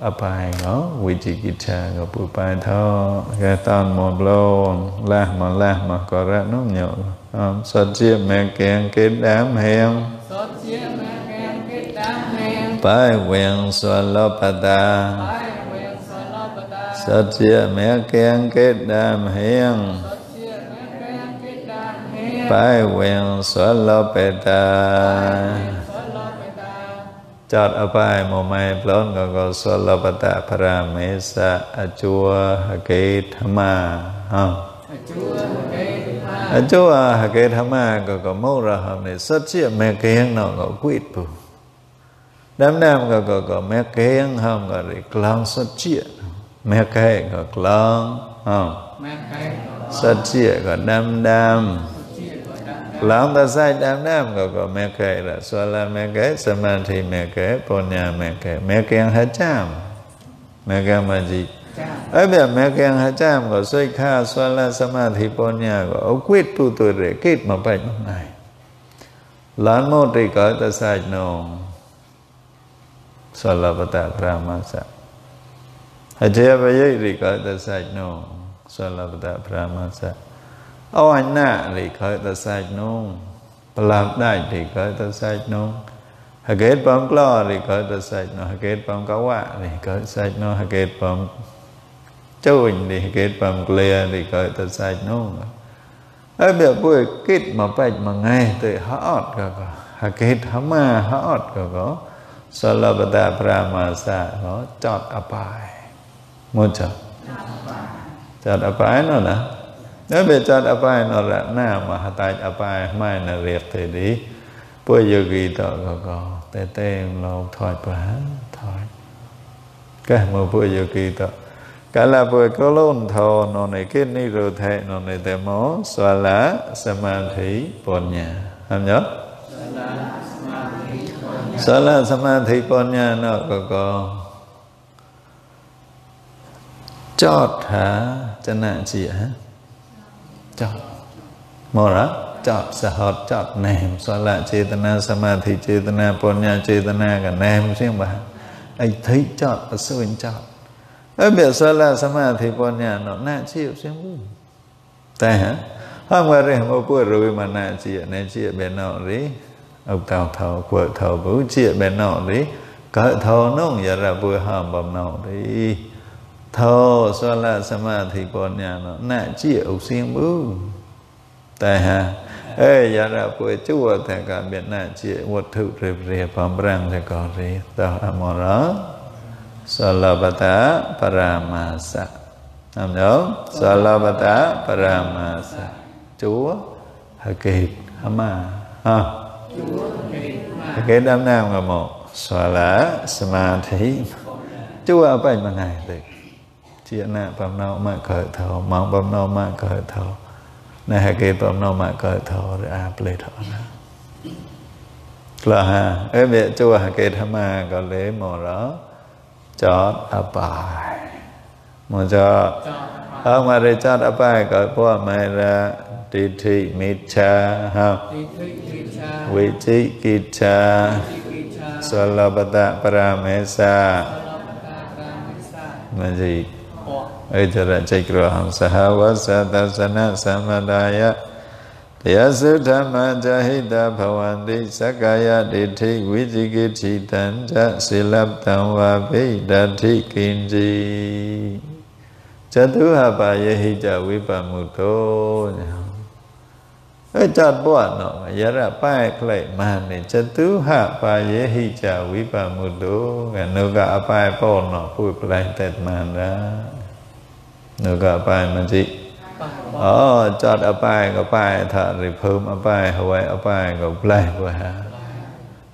apai ngó vị trí kịch trà ngọc bù bài thơ. Gà tàn mò lô. Lạc mà lạc có rã nó nhỏ. Sọt chia mẹ kèng kết đám hèm bái quyền Svalopata Sát chia mẹ khen kết đàm hiền Bái quyền Svalopata Chọt ở bài mô mai plon gò gò Svalopata Paramesa Achua Hake Thama Achua Hake Thama Achua Hake Thama gò gò mô ra hầm này Sát chia mẹ khen nào gò quýt bù Đám nam gà gà gà mẹ kén hông gà rì klang sát chia Mẹ kén gà klang hông Sát chia gà đam đam Lắng ta sai đam đam gà gà mẹ kén là Xoa la mẹ kén, sa mẹ kén, bồ mẹ kén Mẹ kén hả chạm Mẹ kén mà gì ấy bây giờ mẹ kén hả chạm gà xoay kha xoa la sa ma thi Ô quyết tu tu rễ kết mà phải bạch này Lắng mô trì cõi ta sai nồng สัลลปตตรามาสะอเจียปยิริกาตัสัจโนสัลลปตตรามาสะอาหันนะริอยตัสัจโนปลาบได้ริอยตัสัจโนหากเกิดปัมกล้อริอยตัสัจโนหากเกิดปัมกวะริอยตัสัจโนหากเกิดปัมจุนริกาตัมเกลียริอยตัสัจโนเอ้ยแบบคิดมาไปมาไงตัวฮอดก็ฮักเกิดฮามาฮอดก็សលបតាប្រាមាសាចតអបាយមុនចតចតអបាយនោះណាដល់ពេលចតអបាយនោះរណាមហតាចអបាយម៉ែនរៀបទេនេះពួកយោគីតកកតែតែលោកថយប្រហាថយកែមកពួកយោគីតកាលពួកកលូនធននៃគិនិរុថេនៃតេមោសវលាសមាធិបញ្ញាហ្នឹងណាสารสมาธิปัญญาเนาะก็ก็จอดหาจนะเจียจอดมรรจอดสหดจอดแนมสละเจตนาสมาธิเจตนาปัญญาเจตนากับแนมเสียงบ้าไอ้ทิจอดอสุนจอดไอ้เบียสละสมาธิปัญญาเนาะน่าเชี่ยวเสียงบุ้แต่ฮะห้องว่าเรื่องมาพูดรู้มาน่าเชี่ยนเชี่ยเบนเอาหรือ ông tàu thầu của thầu bố chia bên nọ đi cỡ thầu nông giờ là vừa hòm bầm nọ đi thầu so là sama thì còn nhà nó nạ chia ông xiên bố tại hà ê giờ là vừa chúa à, thì cả biệt nạ chia vật thụ rịp rìa bầm răng thì có rì tàu amor đó so là bà ta paramasa làm nhớ so là bà ta paramasa chúa hạ kỳ hama ha เกิดอำนาจมาสวลาสมาธิจู่เอาไปมาไงเลยที่นามโนมาเกิดเถามองปัมโนมาเกิดเถาในหากเกิดมโนมาเกิดเถาหรืออาเปลิดเถานะหรวฮะเอ้ยจู่ว่าเกิดทำมาก็เลยมอแลจอดอับายมอจอดเอามาเรจอดอับายก็พ่อไม่ละတိထိမိချာဝိจิကိဋ္ဌာသောလပတပရမေသမဇိဧတရจิตရောဟံသဟဝသသသနသမတာယတယသုဓမ္မဇဟိတဘဝန္တိသက္ကာယတိထိဝိจิကိဋ္ဌိတံဇศีလပတံဝါဘိဒတိကိဉ္စီဇတုဟပါယဟိတဝိပမုတောเอจอดบวชเนาะยะระป้ายใครมาเนี่ยจตุหะปายเยหิจาวิปามุโดกันนุกะอปายปนเนาะพูดปลายแต่มาละนุกะอปายมันจิอ๋อจอดอปายก็ปายถ้าหรือเพิ่มอปายหวยอปายก็ปลายกว่า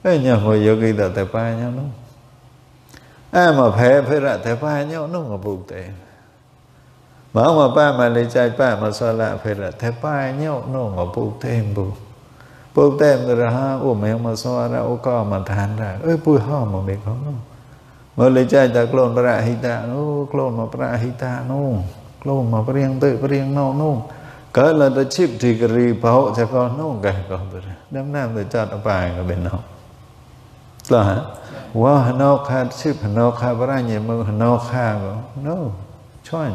เอ้ยเนี่ยหยกิดแต่ปายเนี่ยนู้นอ้มาแพ้เพื่อแต่ปายเนี่ยนู้นก็ปลกเต็มาว่าป้ามาเลยใจป้ามาสละเพลิดแต่ป้าเนี่ยน้องปลูกเต็มบุปลูกเต็มระหาอุ้มเองมาสละแล้วก็มาทานได้เอ้ยปุ้ยห้อมานเ่็นขาเน้องมาเลยใจจากโคลนพระหิตาโอ้โคลนมาพระหิตาน่องโคลนมาเปรียงเตยเปรียงน้องน้องก็เลยจะชิบที่กรีเผาจะก็น้องกันก็ตัวน้ำหน้าจะจัดอภายก็เป็นน้องล่ะว่าหนอกขาดชิบหนอกขาดพระเนี่ยมือหนอกขาดก็น้องช่วย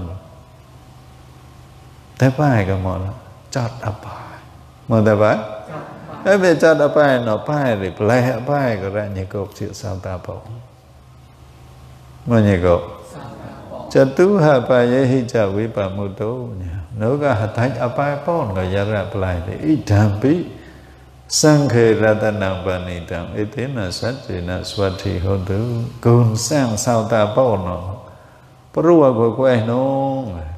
thế mà nó nó phải như như sao ta tu vi phạm 대파이가 뭐라? 잣아파이. 뭐 대파? 왜 잣아파이 너 파이리 블레파이 그래 니고 지 산다보. sang 자투하파예 ra 위바무도 너가 하타이 아파이 폰가 야라 thế 이담비 Sankhe Ratana Panitam suy Satchina Swati thứ Cùng sang sao ta bao nó Paruwa của quay nông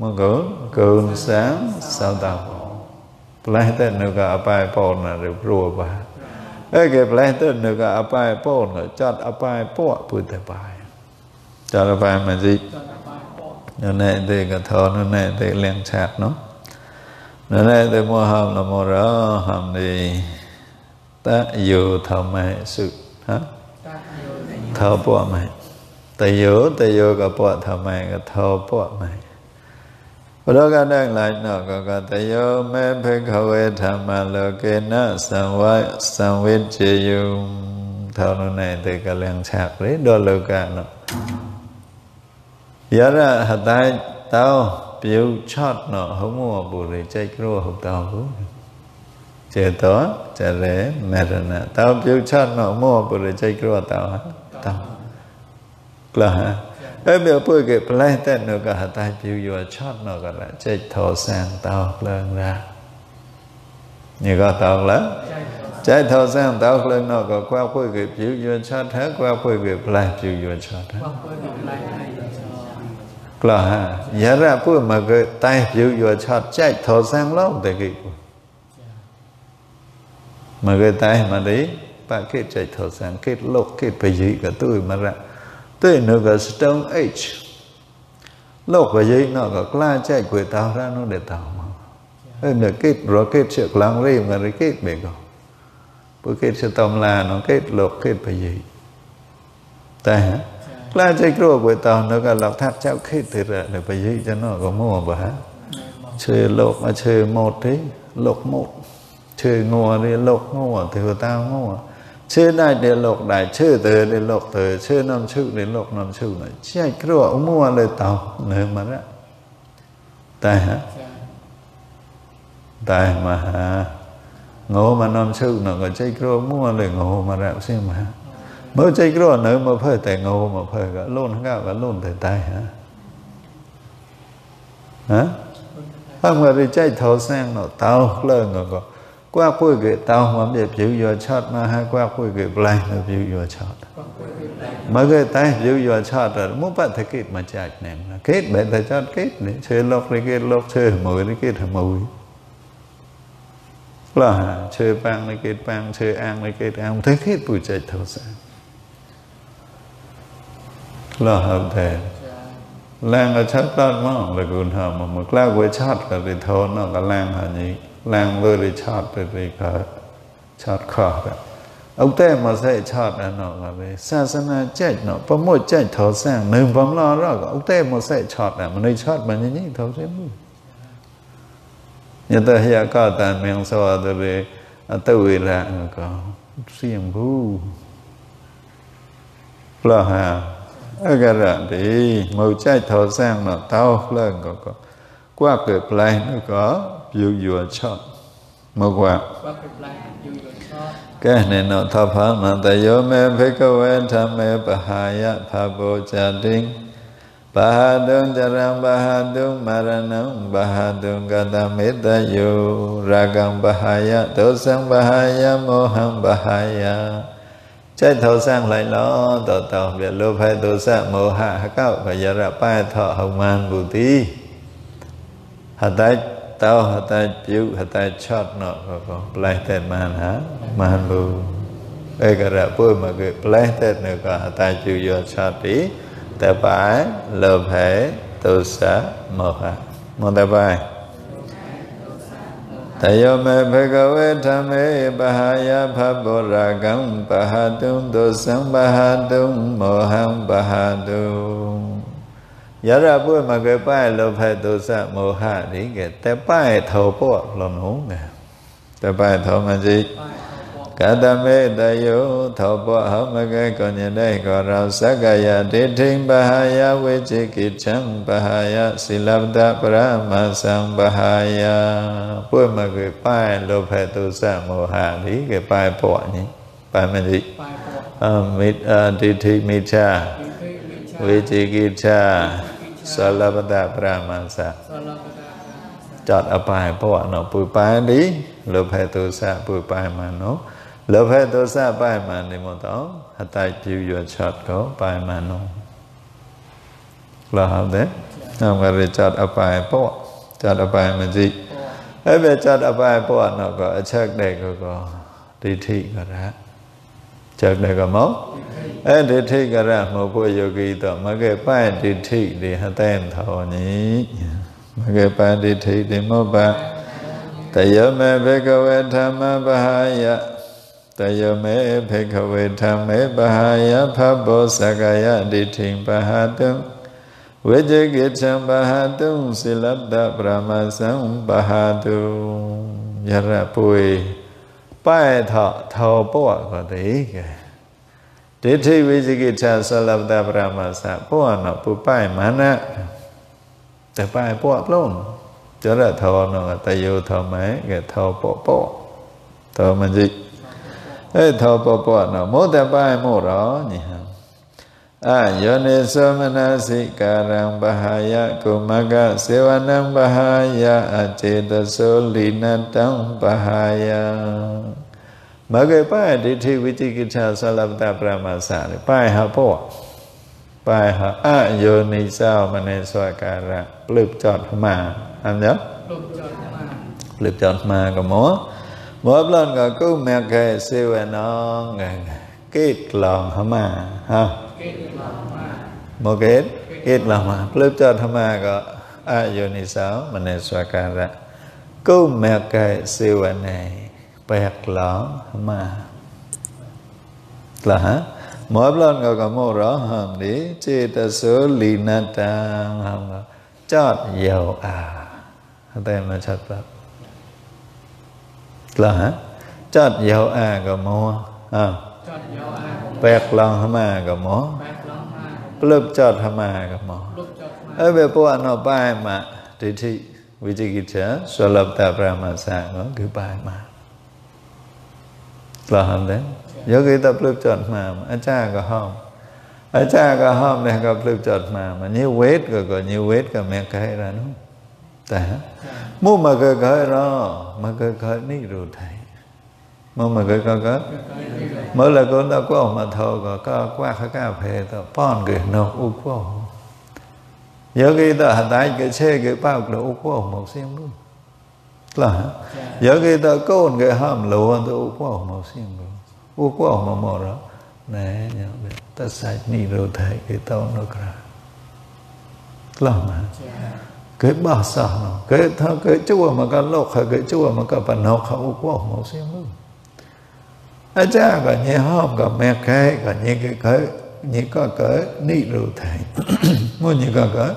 มันก็เกิดแสงสาวตาบองแปลงแต่หนูก็อภัยปอนะหรือครัวปะเอ้เก็บแปลงแต่หนูก็อภัยปอนะจัดอภัยปอพุทธบายจัดอภัยมันสิเนี่ยเด็กกระทอนเนี่ยเด็กเลี้ยงแชกเนาะนี่นแหละแต่มหามลมรหามดีตะอยู่ทำไมสุดฮะเท่าปวะไหมแต่โยแต่โยกับปวะธรรมกับท่าปวะไหมလรာကနိုင်လိုက်နောကကတယောเพဘိခဝေဓမ္မလောကေနသံဝသံဝိတေယုထောင်းနိုင်တဲ့ကလင်ချက်လေးတေล့လောကနော်ยะระหัตายเต้าเปียวชอดเนาะหงมัวบุรีใจกรัวหบเต้าหุเจตวจะเลมรณะเต้าเปียวชอดเนาะมัวบุรีใจกรัวเต้าเต้ากล้า em cái pui ke nó no ka hatai piu yua chot nó ka la chek tho sang tàu lên ra Như có tàu lớn Chek tho sang tàu lên nó ka qua pui cái piu yua chot ha qua pui cái plete piu yua chot ha Là ha Giá ra pui mà cái tay piu yua chot chek tho sang lâu tại kỳ pui Mà cái tay mà đi Bà kết chek tho sang kết lúc kết bà dị cả tôi mà ra tê nó gà stone age lúc và dây nó có la chạy quỷ tao ra nó để tao mà nên là kết rồi kết sẽ làm rìm mà rồi kết bề gò bữa kết sẽ tâm là nó kết lột kết bây giờ, tại hả la chạy rồi quỷ tao nó có lọc thác cháu kết thì ra để bây giờ cho nó có mua bà chơi lột mà chơi một thế lột một chơi ngùa thì lột ngùa thì tao ngùa ชื่อได้ในโลกได้ชื่อเธอในโลกเธอชื่อนำชื่อในโลกนำชื่อหน่อยใช่ครัวมั่วเลยเต่าเนื้อมาละตายฮะตายมาหาโง่มาน้ำชื่อหน่อยก็ใช่ครัวมั่วเลยโง่มาล้วใช่ไหมเมื่อใชจครัวเนื้อมาเพื่อแต่โง่มาเพื่อก็ล้่นข้าวก็ล้นแต่ตายฮะฮะพังมาไปใจเท่าแสงเนาะเต่าเลิกก็ quá quá mà 꽉꾸에게 다음함에 비유와 차트나 꽉꾸에게 블라인을 비유와 차트 mấy tay 비유와 차트를 못 받게 맞지 않네 kết mà chạy kết bệnh ta chót kết này chơi lọc này kết lọc chơi mùi này kết mùi là chơi bang này kết bang chơi ăn này kết ăn thấy kết bụi chạy thấu xa là hợp thể lang ở chót đó mà là cũng hợp mà một la quay chót là thì thấu nó là lan hả nhỉ lang lơ đi chát đi đi cả chót khó ông ta mà sẽ chát là nó là về sa sa na chết nó bấm một chết thở sang nên bấm lo đó ông ta mà sẽ chát là mà nơi chót mà như như thấu thế mu nhà ta hiện có tàn miệng so từ về tự là có xiêm vu là hà ở cái đó thì màu trái thở sang nó tao là có có qua cửa plane nó có use your thought. Một quạt. Cái này nó thọ phá mà tại do mẹ phải có vê tham mê bà hà yá phá bồ trà trinh. Bà hà đương trà răng bà hà đương mà ra nâng bà hà đương gà tà mê tà yu. Ra găng bà hà yá tổ sang bà hà yá mô hăng bà hà yá. Chạy thọ sang lại nó tổ tổ biệt lô phai tổ sang mô hạ hạ cao và giá ra bài thọ hồng an bù tí. Hà tách tao hả ta chiếu hả ta chót nọ và còn play tên man hả man bu ê cả ra bôi mà cái play tên nữa cả hả ta chiếu do chót đi ta bái lờ hệ tu sa mờ hả mong ta bái Tayo me bhagave dhame bahaya bhavoragam bahatum dosam bahatum moham bahatum ยาราพู่มาเกยป้ายโาภะโทสะโมหะนี่เกแต่ป้ายเท่าพวกเหลอนไงแต่ป้ายเท่ามันจิตกาตเมตโยเท่าพวกเขามาเกยก่อนยังได้ก็เราสักกายเดชิงาหายาเวจิกิจฉังบาหายาศิลปดาปรามาสังบาหายาพู่มาเกยป้ายโาภะโทสะโมหะนี่เกป้ายพวกนี้ป้ายมันจิตมิตรดิทิมิชาวิจิกิจชาสัลปตาปรามาสะจอดอภัยพวโนปุปายดีลบให้ตัวสะปุปายมาโนลบให้ตัวสะปายมานนมตอหัตายจิวยชดเขาปายมาโนเราเาเด้นำการจอดอภัยพวะจอดอภัยมันจิไอ้เบจัดอภัยพวกนก็เชิดเด็กก็ดีที่ก็แล้จากได้ก็มองเอ็ดทีกระร่างหัวพ่อโยกีต่อมาเก็บป้ายดีทีดิฮะเต้นทอนี้มาเก็บป้ายดีทีดีมอบะแต่ยมเภกเวทธรรมะบะหายะ แต่ยมเภกเวทธรรมะบะหายะพระโบสกายะดีทิงบะฮาตุเวจเกจฉังบะฮาตุสิลัตตะปรามาสังบะฮาตุยาระปุยปเทอเถทปวก็ดีกันทิฏฐิวิจิกิจฉาสลับตาปรามาสะปวนะปุปไปมานะแต่ปปวกล้มจะละทอนองต่ยูเถอมัยกเถทอปปวทอมันจิเอ้ถอปปวนะมดแต่ไปมุรอนี่ฮะอายุนิสมนาสิการังบาหายะกุมะกะเสวนังบาหายะอจิตสุลินันตังบาหายะมากไป้ายดิทีวิจิกิชาสลัมตาปรามาสานไป้ายฮพ่อไป้ายฮอโยนิเจ้ามาในสวาการะปลึกจอดมาอันเดียวปลึกจอดมากับหมอหมอปลนก็กู้เมไฆเสวนองเกิดลองมาฮะโมเกิดเกิดลองมาปลึกจอดมาก็อโยนิเจ้ามาในสวาการะกู้เมไฆเสวนองแปลกหลอมาหลาหมอบลอนก็กมร้อหังดีเจตโสลีนาตังหังจอดเยาวอาแต่มาชัดแลบหลาจอดเยาวอากับมอ้าวแปลกลอมากับมอปลุกจอดมากับมอเอ้ยเบปวนเอไปามาทิฏิวิจิกิจฉาสลับตาพระมาสังก็คือปมา Lahanda. Yogita pluk chot mam, acha ka hom. Acha ka hom ne ka pluk chot mam. Như wait ka ko, như wait ka me kai ra no. Ta. Mu ma ka kai ra, ma ka kai ni ru thai. Mu ma ka ka cái Mu la ko ta ko ma tho ka có qua kha ka phe ta pon ke no u ko. Yogita ha dai cái xe cái bao ko u ko mok xem luôn ta ham lah 여기다 꺼온 게 함로한테 오고 뭐 심고 오고 뭐 뭐라 네 냐베 따사이 니로 thay cái tao nó ra lắm mà cái ba sa nó cái thằng cái chúa mà cái lộc hay cái chúa mà cái bản học học quá mà xem luôn à cha cả nhẹ ham cả mẹ cái cả nhẹ cái cái nhẹ cả cái ni rồi thầy muốn nhẹ cả cái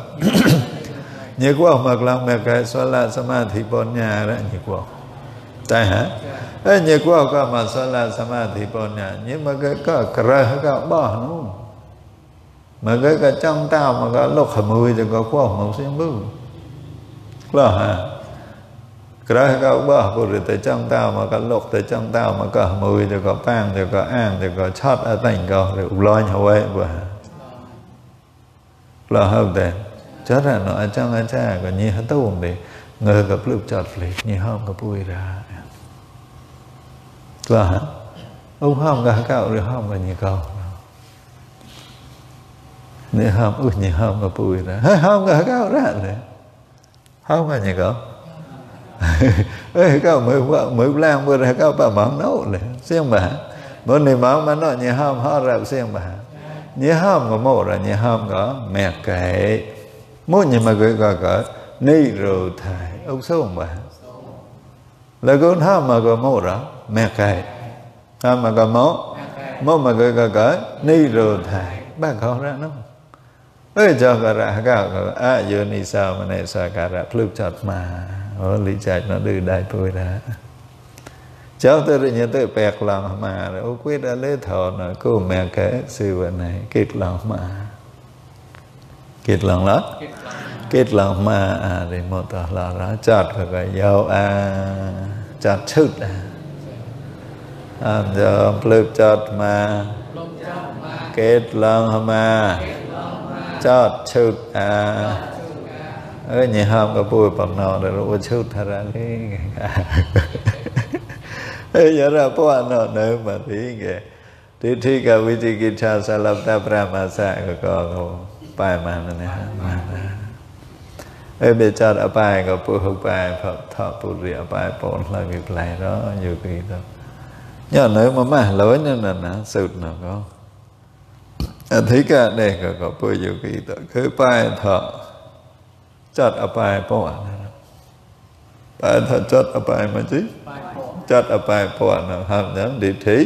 như của mặc mật lòng mẹ cái xóa là sama thì bốn nhà đó như của tại hả Ê, như của có mà xóa là sama thì bốn nhà nhưng mà cái có cờ có bỏ nó, mà cái cái trong tao mà có lúc hầm mùi thì có của ông một sinh bưu lo hả cỡ có bỏ của rồi tới trong tao mà có lúc tới trong tao mà có mùi thì có pan thì có ăn thì có chót ở thành có rồi lo nhau vậy hả? lo hơn thế chết rằng nó ăn trong ăn cha còn như hắn tàu đi người gặp lúc chọt lịch như hôm gặp vui ra và ông hôm gặp cậu rồi hôm gặp như cậu nếu hôm ui như hôm gặp vui ra hơi hôm gặp cậu ra rồi, hôm gặp như cậu ơi cậu mới mới lang vừa ra cậu bà mắm nấu này riêng bà bữa nay mắm mà nó như hôm họ ra riêng bà như hôm gặp mổ rồi như hôm gặp mẹ kệ 모니마가가 네이로 타이 옥소마 라고나 마가 모라 메카이 아마가 모 모마가가가 네이로 타이 바가라노 어자가라가 아요니사 마네사가라 플룹자마 어 리자이나 드다이 보이라 cháu tôi định nhớ tôi bẹt lòng mà rồi quyết đã lấy thọ nó cô mẹ kể sư vợ này kịch lòng mà กิดหลังละกิดหลังมาอะไรหมดต่อละละจัดก็ก็ยาวอาจัดชุดอ่าจะเปลือกจัดมาเกิดหลังมาจัดชุดอาเอ้ยนี่ห้ามก็พูดปังนอนแต่รู้ว่าชุดทารานี่เฮ้ยอย่าเราพูดนอนเนิ่มมาทีไงที่ที่กับวิจิกิจชาสลับตาพระมาสะก็ก็ปมาแล้วนี่ยมาเออเบจจดอปายก็ปูหกปายพระทัพปุเรียปายปนเรายู่ปกลเนาอยู่กี่ตัวย้อนเลยมามาแล้วนั่นน่ะสุดนะก็อธิกะเด็กกับปยอยู่กี่ตัวคือปายทอจัดอปายปนะปายทอจัดอปายมาจีจัดอปายปนนะครับนั่นดิถิ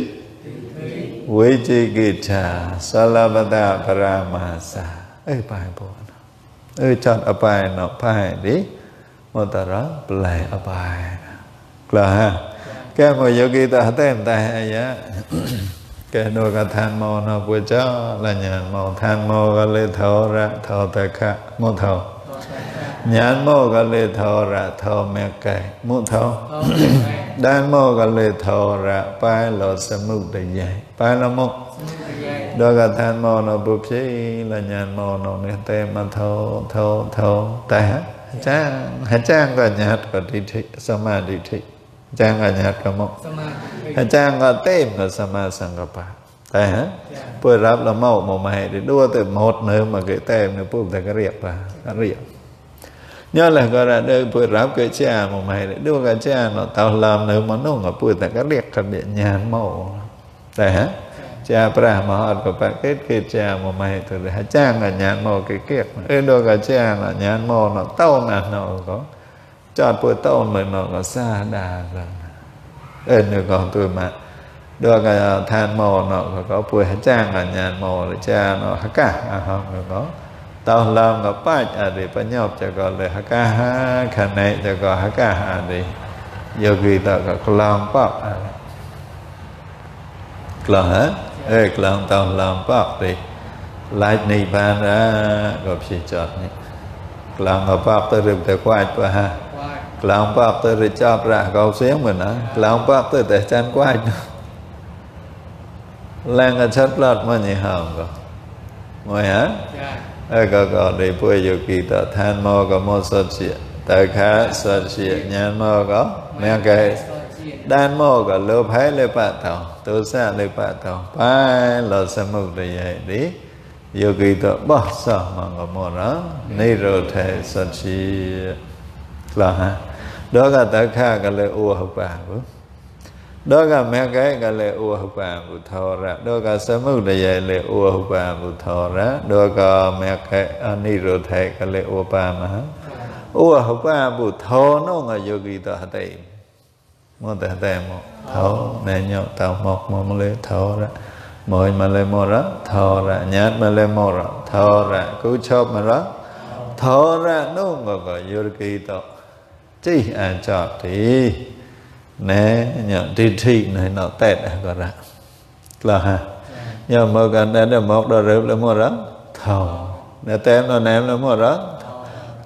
วิจิกิจชาสลาบดาประมาสา Bible เออจอนอบายเนาะพายดิมตระปลายอบายกล้าแกมอยกีตาเต็มแต่ยะแกโนกทานมอนาปุจจาละญาณมอทานมอก็เลยทอระทอตะคะมุทอญาณโมก็เลยทอระทอเมกไกมุทอด้านโมก็เลยทอระปลายหลอดสมุทรใหญ่ปลายละมุกดยกรทานมโนบุพเชลัญญามโนเนเตมัทโทโททแต่จ้างหจ้างก็ญาติก็ดิทิสมาดิทิจ้างก็ญาติก็มอกหจ้างก็เต็มก็สมาสังกปะแต่ฮะผู้รับละเมาหมอมาให้ด้วยแต่หมดเนื้อมาเกิดเต็มเนื้อพวกแต่ก็เรียบปะเรียบย้อนแล้วก็ระเดินพื่รับเกิดเช้ามาให้ด้วยการเช่าเราะเตาลามเนื้อมาน่งก็ปุ๊บแต่ก็เรียกคันเดียญาณเมาแต่ฮะ cha brahma ko pa ket ke cha mo mai to de ha cha nga nyan mo ke kiek e do ga là nyan mo nó tao na nó có chọn pu tao mà nó có sa đà rồi e no tôi mà do ga than mo nó có pu ha cha nga nyan mo là cha nó ha ka à không có tao làm ngọc bát à để pa nhọc cho gọi là ha ka ha khả này cho gọi ha ka ha đi yogi ta có lòng bát à เอกลองตองลองปอกดิไลท์นิพพานนะกับชีจอดนี่กลางเอาปอกตะรึมแต่ควายปะฮะกลางปอกตะรึจอบระเขาเสียงเหมือนนะกลางปอกตะแต่จันควายแรงกระชัดลอดมันยี่ห้ามก็มวยฮะเออก็ก็ได้ป่วยอยู่กี่ต่อทานมอก็มอสดเสียแต่ขาสดเสียญาณมอก็แม่ไก่ đan mô cả lô phái lê bạ tàu tu sa lê bạ tàu phái lô sa mục đề dạy đi vô kỳ tự bỏ sa mà ngọ mô đó ni rô thề sa chi là ha đó là tất cả cả lê u học bà bố đó là mẹ cái cả lê u học bà bố thọ ra đó là sa mục đề dạy lê u học bà bố thọ ra đó là mẹ cái ni rô thề cả lê u bà mà อุหปาบุทโธนงโยกิตหะเตม mô tà tà mô thấu nè nhậu tạo một mô mô lê thấu ra mỗi mà lê mô ra thấu ra nhát mà lê mô ra thấu ra cứ chốt mà ra thấu ra nó ngồi gọi yur kỳ tổ chi à chọt thì nè nhậu tri tri này nó tẹt à gọi ra là ha nhờ mơ gần nè để một đôi rượu lê mô ra thấu nè tem nó nè lê mô ra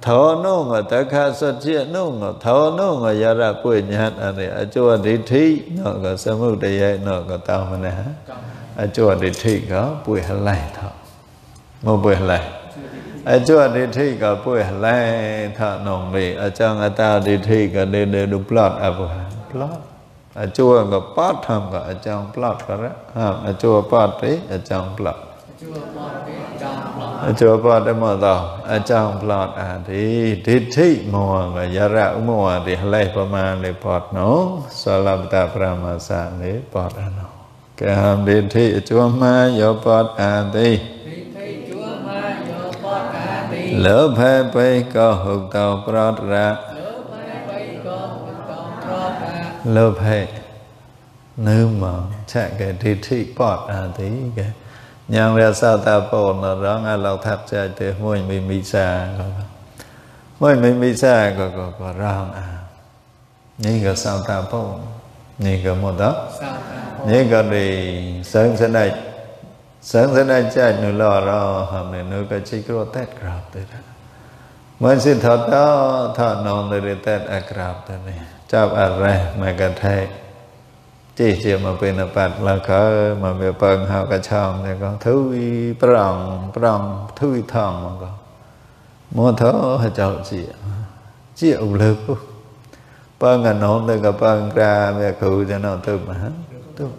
thonunga takha satya nunga thonunga yara punyat ani achua dithi no ga samudaya no ga tamana achua dithi ga pui halai tho mo pui halai achua dithi ga pui halai tho nong mi achang ata dithi ga de de du plot apu plot achua ga pat tham ga achang plot kara ha achua pat te achang plot achua pat te จูปอดมอตออาจารย์ปลอดอาทิทิทิมัวกับยาระมัวที่ไหลประมาณเลยปอดนนองสลับตาประมาสาเลยปอดอ้างกามดิทิจัวมาโยปอดอาทิเหล่อลิ้ไปก็หุกต่อปลอดระเหลิอไป้นืมมองแช่แกทิทิปอดอาทิแกยังเรียสาตาโปนร้องเราทักใจเตะมุ่ยมีมีชาก็ม่มีมีชาก็ ก็ก็ร้องอ่ะนี่ก็สาตาโปนนี่ก็หมดแล้วนี่ก็ดีเสังสนัยเสังสนัยใจหนูรอรอหำเนื่ยหนก็ชิกรวดแตกราบเลยนะเมื่อสิทธา์ทอดทอดนอนเลยแตดอกราบเลยจับอะไรมากระแทกจีเจียมาเป็นปัดละเขามาเบียเปิงหากระชองเนี่ยก็ ทุยปรองปรองทุยทองมันก็มัวเท้าให้เจ้าจีจีอุลุกเปิงกันนอนเลยกับเปิงกราเนี่ยคือจะนอนตืึมฮะต่ม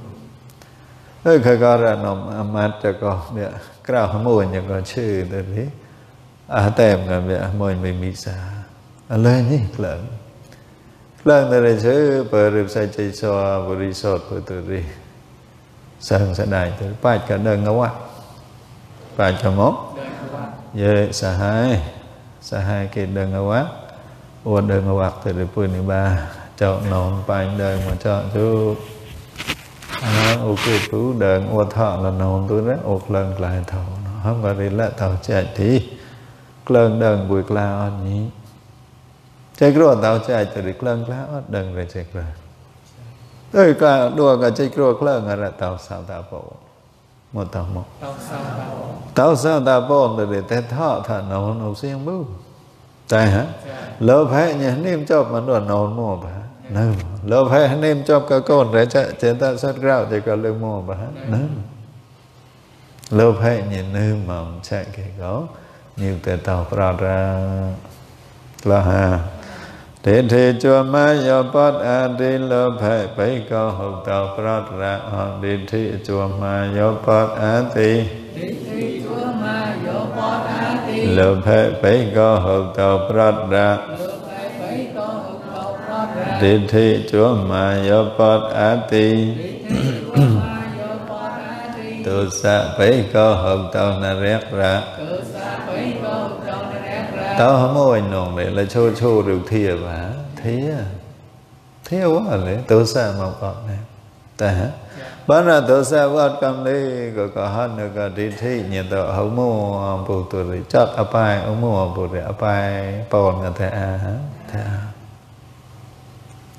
เฮ้ยคยการนอนอมัดจะก็ เนี่ยก้าวขมวอย่างก็ชื่อเดี๋ยวนี้อาเต็มกันเนี่ยมยไม่มีสาอะไรนี่เหลือลังแต่เชื้อปริบใส่ใจโอบบริสุทธิ์ปุตติสังสนาตุป้ายกันเดิังวะป้ัจจมกเยสหายสหายเกิดเดิังวะอวดดังวะตุริปุนิบาเจ้าหนอนป้ายเดินมาเจ้าทุกอาอคกิทุดินอวดท่อละหนอนตัวนะอกเลังกลายเท่ะห้องบริละเถ่ะเจ็ดทีกลังดินบุยกลาอันนี้ tàu đi đừng 제그로 나오지 아이들이 클랑 클랑 덩그레 제그라 그러니까 누가 제그로 là tàu sao tàu 보고 một tàu một tàu sao tàu bồn để để thế thọ thà nấu nấu xiên bưu tại hả dạ. Lớp hai nhà niêm cho mà đồ nấu mua bà nấu Lớp hai niêm cho cả con để chạy trên ta sát gạo thì cả lương mua bà nấu Lớp hai nhà nêm mà chạy cái gó nhiều tàu ra ra là ha ทิฏฐิจวมายปัตอาดิลภะไปก็หกต่อพระระอดิฏฐิจวมายปัตอาติลภะไปก็หกต่อพระระทิฏฐิจวมายปัตอาติตุสะไปก็หกต่อนเรกระ tao không nồng để là chô chô được thìa vả thế à? thế quá à lẽ tớ xa màu còn này, ta hả dạ. bán ra tớ xa vát cầm lê có có hát nữa có đi thị nhiệt tờ không mua ông bù tù rỉ chắc áp à ai ông mô ông bù áp ai bồn ngà thẻ à hả thẻ à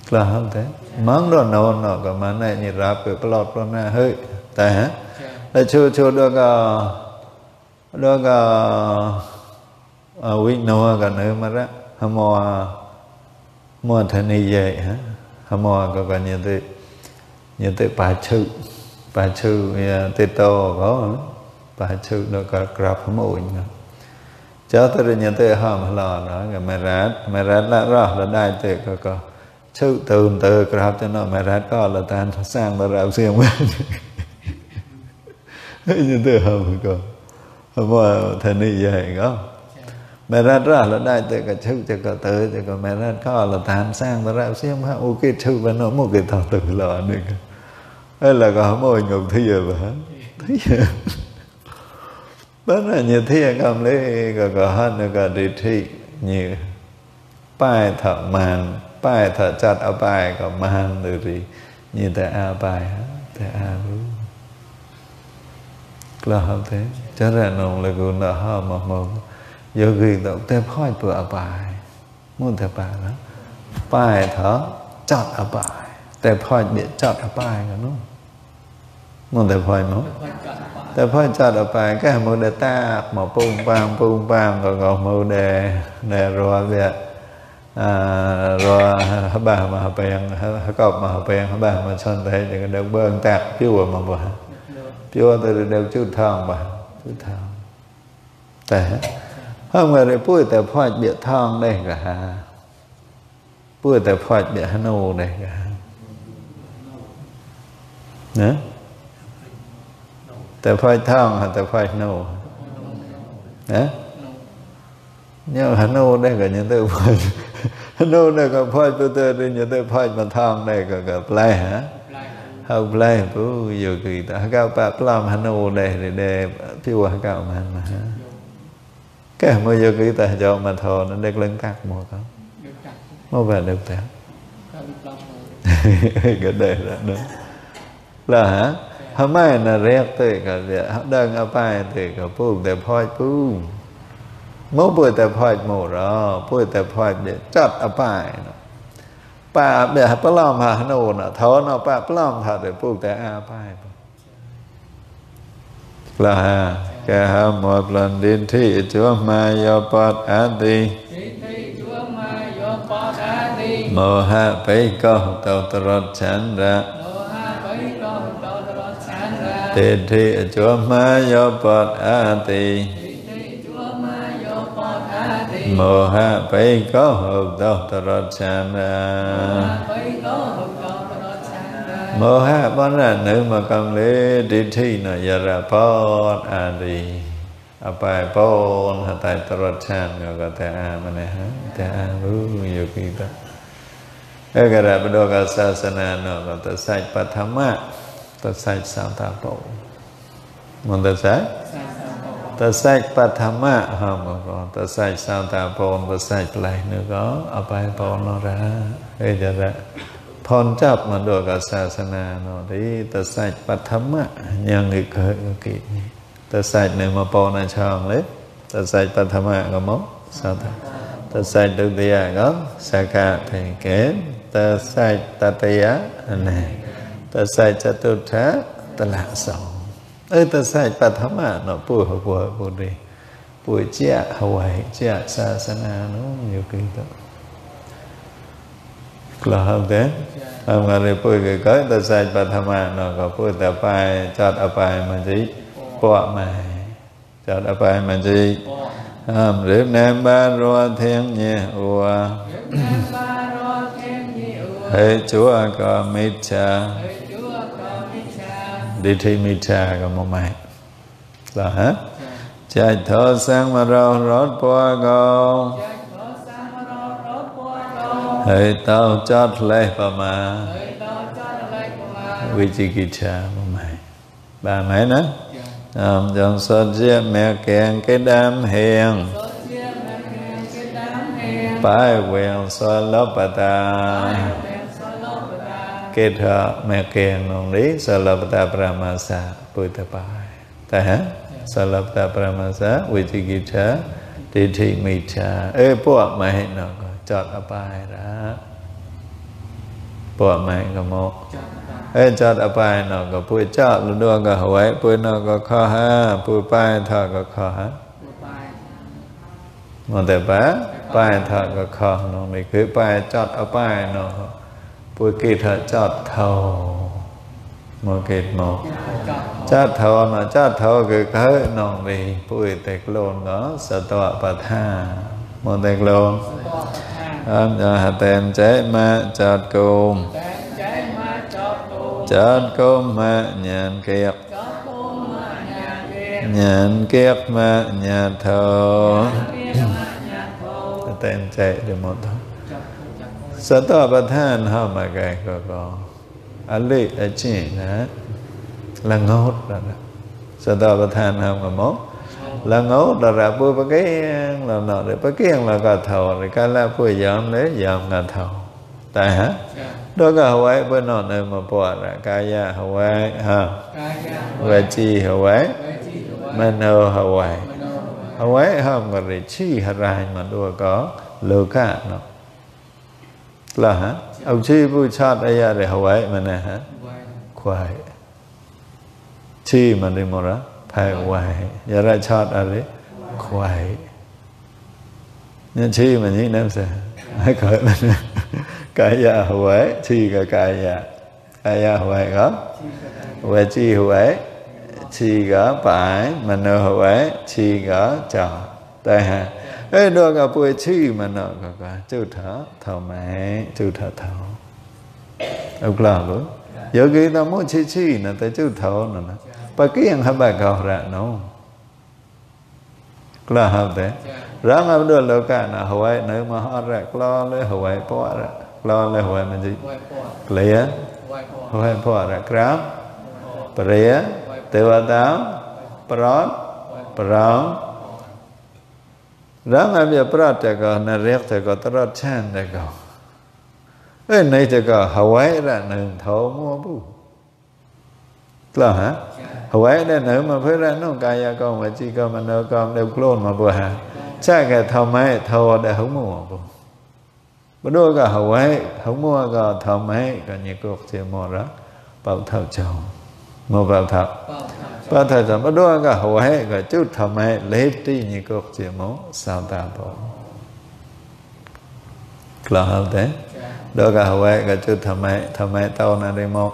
là không thế dạ. mắng đó nó nó có mà này nhìn rạp bởi lọt bà nè hơi ta hả dạ. là chô chô được cả được cả อวิโนกันเนอมาละหมอมัวทนีเยฮะหมอก็กันยันติยันติปาชุปาชุยันติโตก็ปาชุนกกราบหมอุ่นจ้าตระยันติห้ามหลอนนะกัมารัดมารัตละรอดละได้ เตก็ก็ชื่อเติมเตอกราบจะนอมารัตก็ละตานสร้างมาเราเสียงไ่้ยันติห้ามก็หมอทนีเยก็ Mẹ ra ra là đại tự cả chư cho cả tử cho cả mẹ ra có là thán sang mẹ ra xem ha ok chư và nó một cái thọ tử là được hay là có mỗi ngục thế giờ và thế giờ đó là như thế cầm lấy cả cả hơn là cả đi thị như bài thọ màn bài thọ chặt ở bài cả màn được gì như thế a bài thế a luôn là không thế chắc là nó là cũng là hoa mà mong โยกีิกเตพ่อยเปลือบาย มุ่งเถปาแลป้ายเถอะจอดอบาย แต่พ่อยเดี๋ยวจอดอบายกันนู้นมุ่งแต่พ่อยมั้งแต่พ่อยจอดอบายก็มุ่งแต่ตาหมอปุ่งปางปุ่งปางก็ก็มุ่งแต่แต่รอเบียรอฮับบามาเปียงฮักกอบมาเปียงฮับบามาชนแต่จะกระเดกเบิ้งแตกพิ้วมาบ่พิ้วแต่เดกจุดทองบ่จุดทองแต่พ่อมาเลยพูดแต่พ่อเบียทองได้กะพูดแต่พ่อเบียฮโนได้กะนะแต่พ่อทองแต่พ่อฮันโนนะเนี่ยฮโนได้กะยันเตอพ่อฮโนได้กะพ่อตัวเตอร์ยันเตอพ่อมาทองได้กะกัะไรฮะเอาไปปุ๊อยู่กี่ตาเก้าปะปลอมฮันโนได้เด้พี่ว่าเก้ามันมาก็มายกิต่จะมาทอนั้นเด็กเล่นกักหมดครับมาแบบเด็กแต่ก็ได้แล้วนะล่ะฮะทำไมน่ะเรียกตัวก็เรียกเดินเอาไปตัวกบพูดแต่พอยพูดมั่วพูดแต่พอยหมดวล้วพูดแต่พอยเดียจัดเอาไปป้าเดี๋ยปล้อมหาโนนอ่ะทอนเอาป้าปล้อมทาแต่พูดแต่เอาไปล่ะฮะ ca ha một lần đến thi chúa ma yo pat a ti mô ha bấy câu tàu tàu rọt ra tiền thị chúa ma yo pat a ti mô ha bấy câu tàu tàu rọt chán ra มหะบ้านันหนึ่งมากังเลดิที่นายระพอนอาดีอภัยปอนหตัยตรชันก็แต่อาเมเนะกะแตอูอยู่กี่ตาเอกราบดกศาสนาโนก็ตัดสายปัฐมะตัดสายสามตาปูมันตัดสายตัดสายปัฐมะฮะมันก็ตัดสายสามตาปูตัดสายปลาเนื้ก็อภัยปอนนราเอเจระทอนจับมาดยกับศาสนาเนาะที่ตะใส่ปัทมะยังอีกเคยกิตะใส่เนี่ยมาปอนาชองเลยตะใส่ปัทมะก็มั้งสาธุตะใส่ดุติยาก็สักกะเทเกนตะใส่ตตยะนี่ตะใส่จตุทะตละสองเออตะใส่ปัทมะเนาะปู่หัวปู่ดีปู่เจ้าหวยเจ้าศาสนาเนาะอยู่กี่ตัว là không thế Amaripuri có ta sai Pathama nó có phụ tập bài chọt ở bài mà gì bỏ mày chọt ở bài mà gì Hàm rịp nam ba rô thiên nhi ua Hệ chúa có mít cha Đi thi mít cha có một mày Là hả? Chạy thơ sang mà rau rốt bó gâu Chạy Hỡi tao chót lê bà mà Vichikita bà mày Bà mày nè, Nam trong sơ chia mẹ kèn cái đám hèn, Bái quen sơ lô bà ta Kết hợp mẹ kèn nông lý sơ lô bà ta pramasa Bụi ta bài Ta hả? Dạ. Sơ lô bà ta pramasa Vichikita Tị thị mì cha Ê bụa mày nó có จอดอบายละปวดไหมก็โมเอจอดอบายนอกก็ปูดจอดลุดวงก็หวยปูดนอกก็ข้อห้าปูดป้ายทอก็ข้อห้ามองแต่ปะป้ายทอก็ข้อนอไม่คือป้ายจอดอบายนอกปูดกี่ธอจอดเท่าโมเกตโมจอดเท่านะจอดเท่าคือเขานองไปปุ้ยเตกโลนเนาะสตวะปัทธามเตกโลน Hấp dạ tìm chế ma chợt cùng Chợt cùng ma nhàn kiệt Nhàn kiệt ma nhà thờ Tên chế được một thôi Sở tỏ bà thân hò mà gai gò gò Á lị á chỉ nà Là ngốt rồi đó Sở tỏ bà thân hò mà mốt ลังอ๋ดระพูปะเกียงลังนอเดปะเกียงลังกะเทาเลยกันแล้วพูยอมเลยยอมกันเทาแต่ฮะดูกะหัวไว้เพื่อนอนเอยมาปวดกายะหัวไว้ฮะเวจีหัวไว้มโนหัวไว้หัวไว้ห้ามกันเลยชี้หรายมาดูก็โลกะเนาะล่ะฮะเอาชีผู้ชาติอายะเลยหัวไว้มันนะฮะควายชีมันได้มั้ยหรอ phải quay, giờ ra chót à? đấy quay, nhân chi mà những năm sẽ hãy khởi lên cái giờ huệ chi cái cái giờ cái giờ huệ có huệ chi huệ chi gỡ phải mà nợ huệ chi gỡ trò tại hà ê đua gặp bùi chi mà nợ cả cả chú thở thở mẹ chú thở thở ông lo luôn giờ cái ta muốn chi chi là tới chú thở nữa ปกี้ยังทำแบบเขาระน้องกล้าทำแต่ร่างอันด้วยแล้วกันนะหัวไ้เนื้อมาหาดระกล้อเลยหวยพ้อดระกล้อเลยหวยมันจีเลี้ยหวยพ้อดระครับเปรียเทวดาปรอนปรองร่างอันเบีปราดแตก็นเรียกแต่ก็ตรอดเช่นแต่ก็เอ้ในจะก็หวยระหนึ่งเท่ามัวบุกล้าฮะเว้เน่มาเพื่อนน้องกายกองมจีกรรมนกรรมเดี๋ยวโคลนมาบวฮะใช่แกทำไหมทได้หงมัวบบุ๊ดก็เหวี่ยงมัวก็ทำไหมกันยังก็เสียมรักเป่าเท่าเจอมมาเป่าเท่าเป่าเท่าจอมบุ๊ดก็เหวีว้งก็จุดทำไหมเล็บที่ยังก็เสียมสาวตาบอกกล่าวเถอะดูก็เหวีว้งก็จุดทำไหมทำไหมเต้านาได้มอ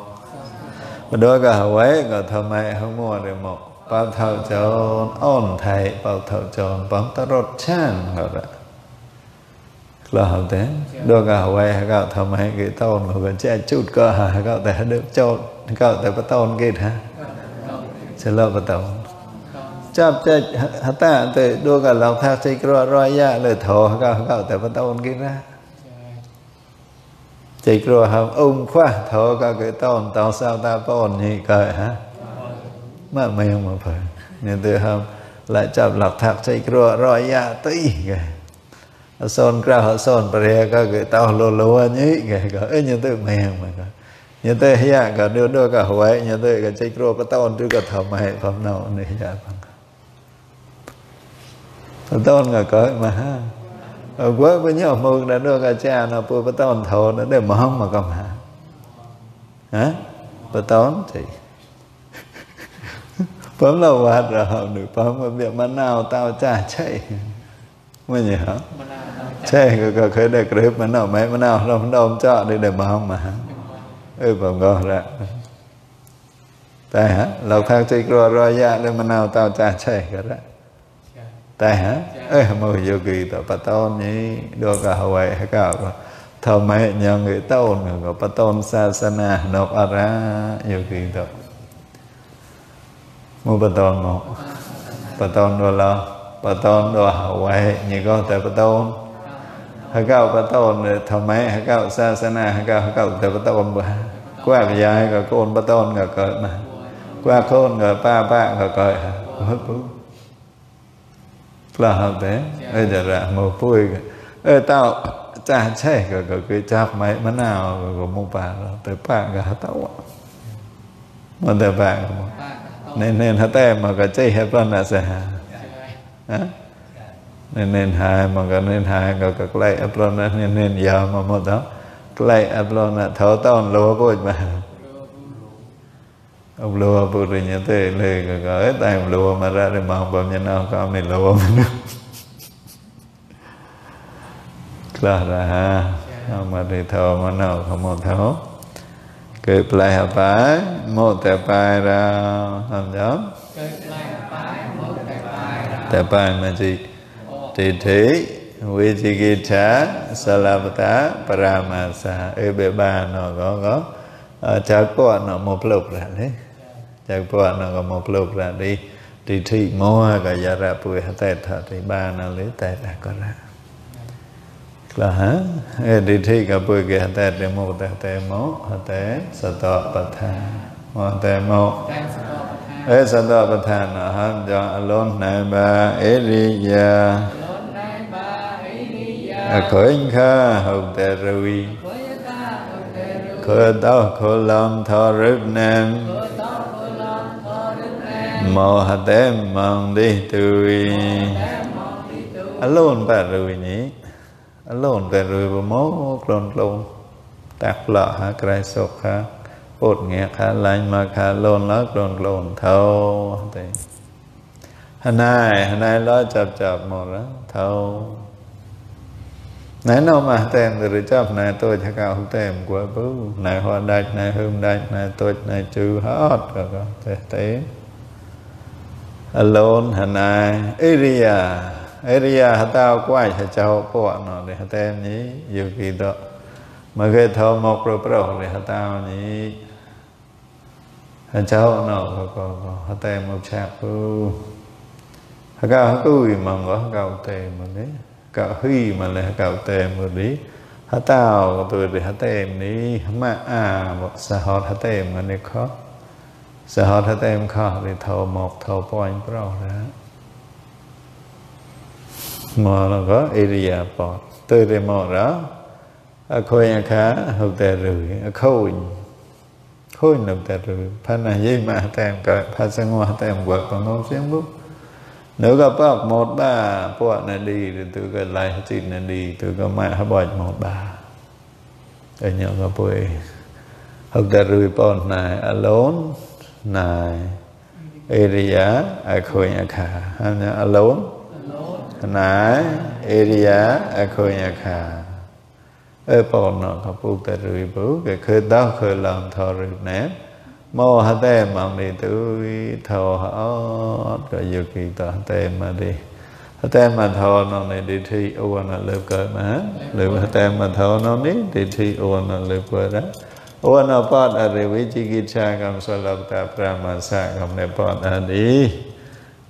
ดอกาไว้ก็ทำไมห้องมัวเดียวหมดปาเท่าจอนอ่อนไทยปาเท่าจอนปั้มตรดช่างเขาละกล่าวแต่ดอกาไว้ก็ทำไมกิ่ตเหมือนแช่จุดก็หาก็แต่เดือบจอนก็แต่ปะต้นกิ่ฮะจะเล้วปะต้นจับใจะัตตาแต่ดอกาเราทักใจกลัวรอยยาเลยถอก็ ก็ แต่ปะต้นกิ่นะ chỉ rồi hầm ung khoa thở cả cái tôn tao sao ta tôn như cái hả mà mày không mà phải nên từ hầm lại chập lạc thạc chỉ rồi rồi ya tý cái son ra họ son bề cả cái tao lô lô như cái cái như như mày không mà cái như từ ya cả đưa đưa cả huệ như từ cái chỉ rồi cái tôn đưa cả thở hay phẩm nào này ya bằng tôn cả cái mà ha กว่าพญามุกนั่นก็แจ้านะพอปรตอนทอนั่นเดมองมาก็มาฮะประตอนสิผมเราวาดเราหนูผมเบียมะนาวเต้าจ้า ใช่ไม่เนี่ยใช่ก็เคยได้กรีบมะนาวไหมมะนาวเราดมเจ้าได้เดมองมาเออผมก็ละแต่ฮะเราทางใจกลัวรอยยะเลยมะนนาวเต้าจ้า ใช่ก็ละ hả, teh eh mu yo ki to paton ni do ka hawai ha ka ba tho me nyo ngi ton ko paton sa sana nop ara yo ki to mu paton mo paton do la paton do hawai ni ko te paton ha ka paton tho me ha ka sa sana ha ka ha ka te paton ba qua cái dài cái con paton cái cởi mà qua con cái pa pa cái cởi hết ปลาเบเออจะระมาปุ้ยเออเต้าจ้าใช่ก็ก็คือจับไม้มะนาว ก็มูปลาแต่ป้าก็หาเต้ามันแต่ป้าก็เน้นเน้นหาแต้มันก็ใจแฮปปี้นาเสียฮะเน้นเน้นหายมันก็เน้นหายก็ก็ใกล้อัปรนะเน้นเน้นยาว มา หมดแล้วใกล้อัปรน้ะเท้าต้อนโลก็มา ông lua bực rồi nhớ thế lê gỡ tay ông lua mà ra rồi mà ông nào nhân ông con này lua mà là ra ha ông mà thì thờ mà nào không một thấu cứ play hợp bái một tẹp bài ra làm gió tẹp bài mà gì thì thế Vijigita Salavata Paramasa Ê bê ba nó có có ờ, Chá có nó một lục ra đấy จากพวกนั้นก็มาปลูกระดีติทิมัวก็ยาระปุยแต่ถาติบานะหรือแต่ละก็ละละฮะเอดิทิกับปุยเกหแต่เดโมแต่แต่โมหแต่สตอปทานโมแต่โมเอสตอปทานนะฮะจองอล้นในบาเอริยา khởi kha hậu tề rùi khởi tao khổ lòng thọ rước nam มหเตมมังดิตุยอโลนแต่รวยนี้อโลนแต่รวยบ่มอกลนลงตักหล่อฮะไกรศกฮะปวดเงี้ยฮะไหลมาฮะโลนแล้วกลนลงเท่าแต่ฮันายฮันายแล้วจับจับหมดแล้วเท่าไหนนอมาเต็มหรือจับนายตัวจะกาวเต็มกว่าปุ๊บนายหัวได้นายหึ่มได้นายตัวนายจูฮอด ก็เตะ alone หนายเอริยาเอริยาหัตถากว้ายชะเจ้าปวดนอนเลยหัตถ่นี้อยู่กี่ดอกมาเคยทอมอกระปร่าเลยหัตถานี้หัาเจ้านอนก็ก็หัตถ่มอกแชกปูหัเก้าหากู้มังก็หัาเก้าเตมันนี้ก้าฮีมันเลยหัาเก้าเตมันนี้หัตถาก็ตัวเดียหัตถมนี้มาอาบอกสหอดหาเตมันนี้เขาสหัสเต็มข้าไปเท่าหมอกเท่าปอยเปล่าแล้มาแล้วก็เอริยาปอดตัวเรมอระอะคอยค่าหุบแต่รืออะคอยคอยนุบแต่รือพันยิ่มาเต็มกบพันสงวนเต็มกว่าก็งงเสียงบุกเนื้อก็ปอกหมดบ้าปวดนันดีตัวก็ลายจิตนันดีตัวก็ไม่ฮบอยหมดบ้าไอ้เนี่ยก็ไปหุบแต่รือปอนนายอะล้นနိုင်ဧရိယာအခွင့်အခါဟမ်အလုံးနိုင်ဧရိယာအခွင့်အခါအပေါ်နောကပုတ္တရိပုကခေတောခေလံထောရိနေမောဟတေမောင်နေသူထောဟောတယုကိတတေမတိအတေမထောနောနေဒိဋ္ဌိဩဝနလောကမလောအတေမထောနောနေဒိဋ္ဌိဩဝနလောကရอวนาปาตอริวิจิกิจชากรรมสลับตาพระมาสะกรรมในปอดอันนี้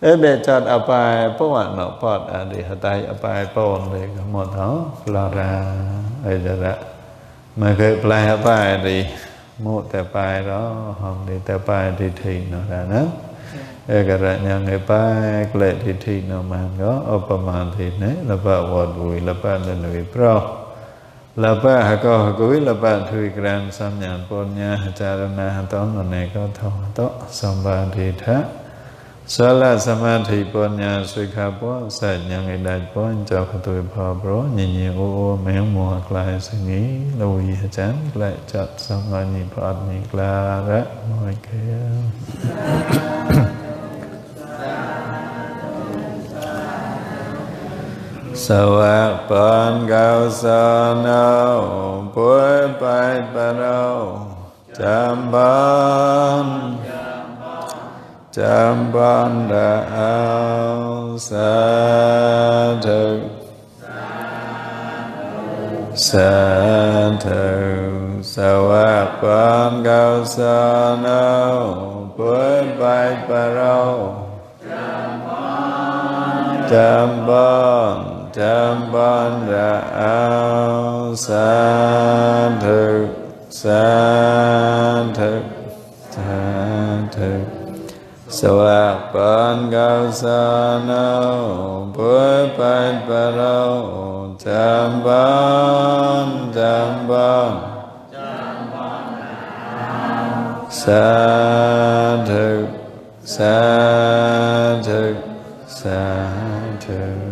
เอเบจอดอภัยปวันนปอดอาดีหตายอภัยปอนเลยกหมดเนาะลาราไอเดระไม่เคยแปลาอปายดีมุแต่ไปแล้วหอมดีแต่ไปดีทีเนาะนะเอกระยังไปเกลดทิทีเนาะมันก็อปมาทีนีะละปะวอดวุยละปะเดนวิปรา Lapa hako hakui lapa thui gran sam nyan ponya hacarana haton nane ko tho to sambandhi tha Sala samadhi ponya suikha po sa nyang e dai po cho khatui pha bro nyi nyi o o me mo klai sangi lo yi hachan klai chat sam ni phat ni kla ra moi ke สวิ์ปานเกาสานาปุยไปปาเราจำบันจำบันดาสัตธุสัตธุสวิ์ปานเกาสานาปุยไปปะเราจำบัน Tam Ban sandhu sandhu San Thực San Thực San Thực a pan sa no bui pai pa rao tam ban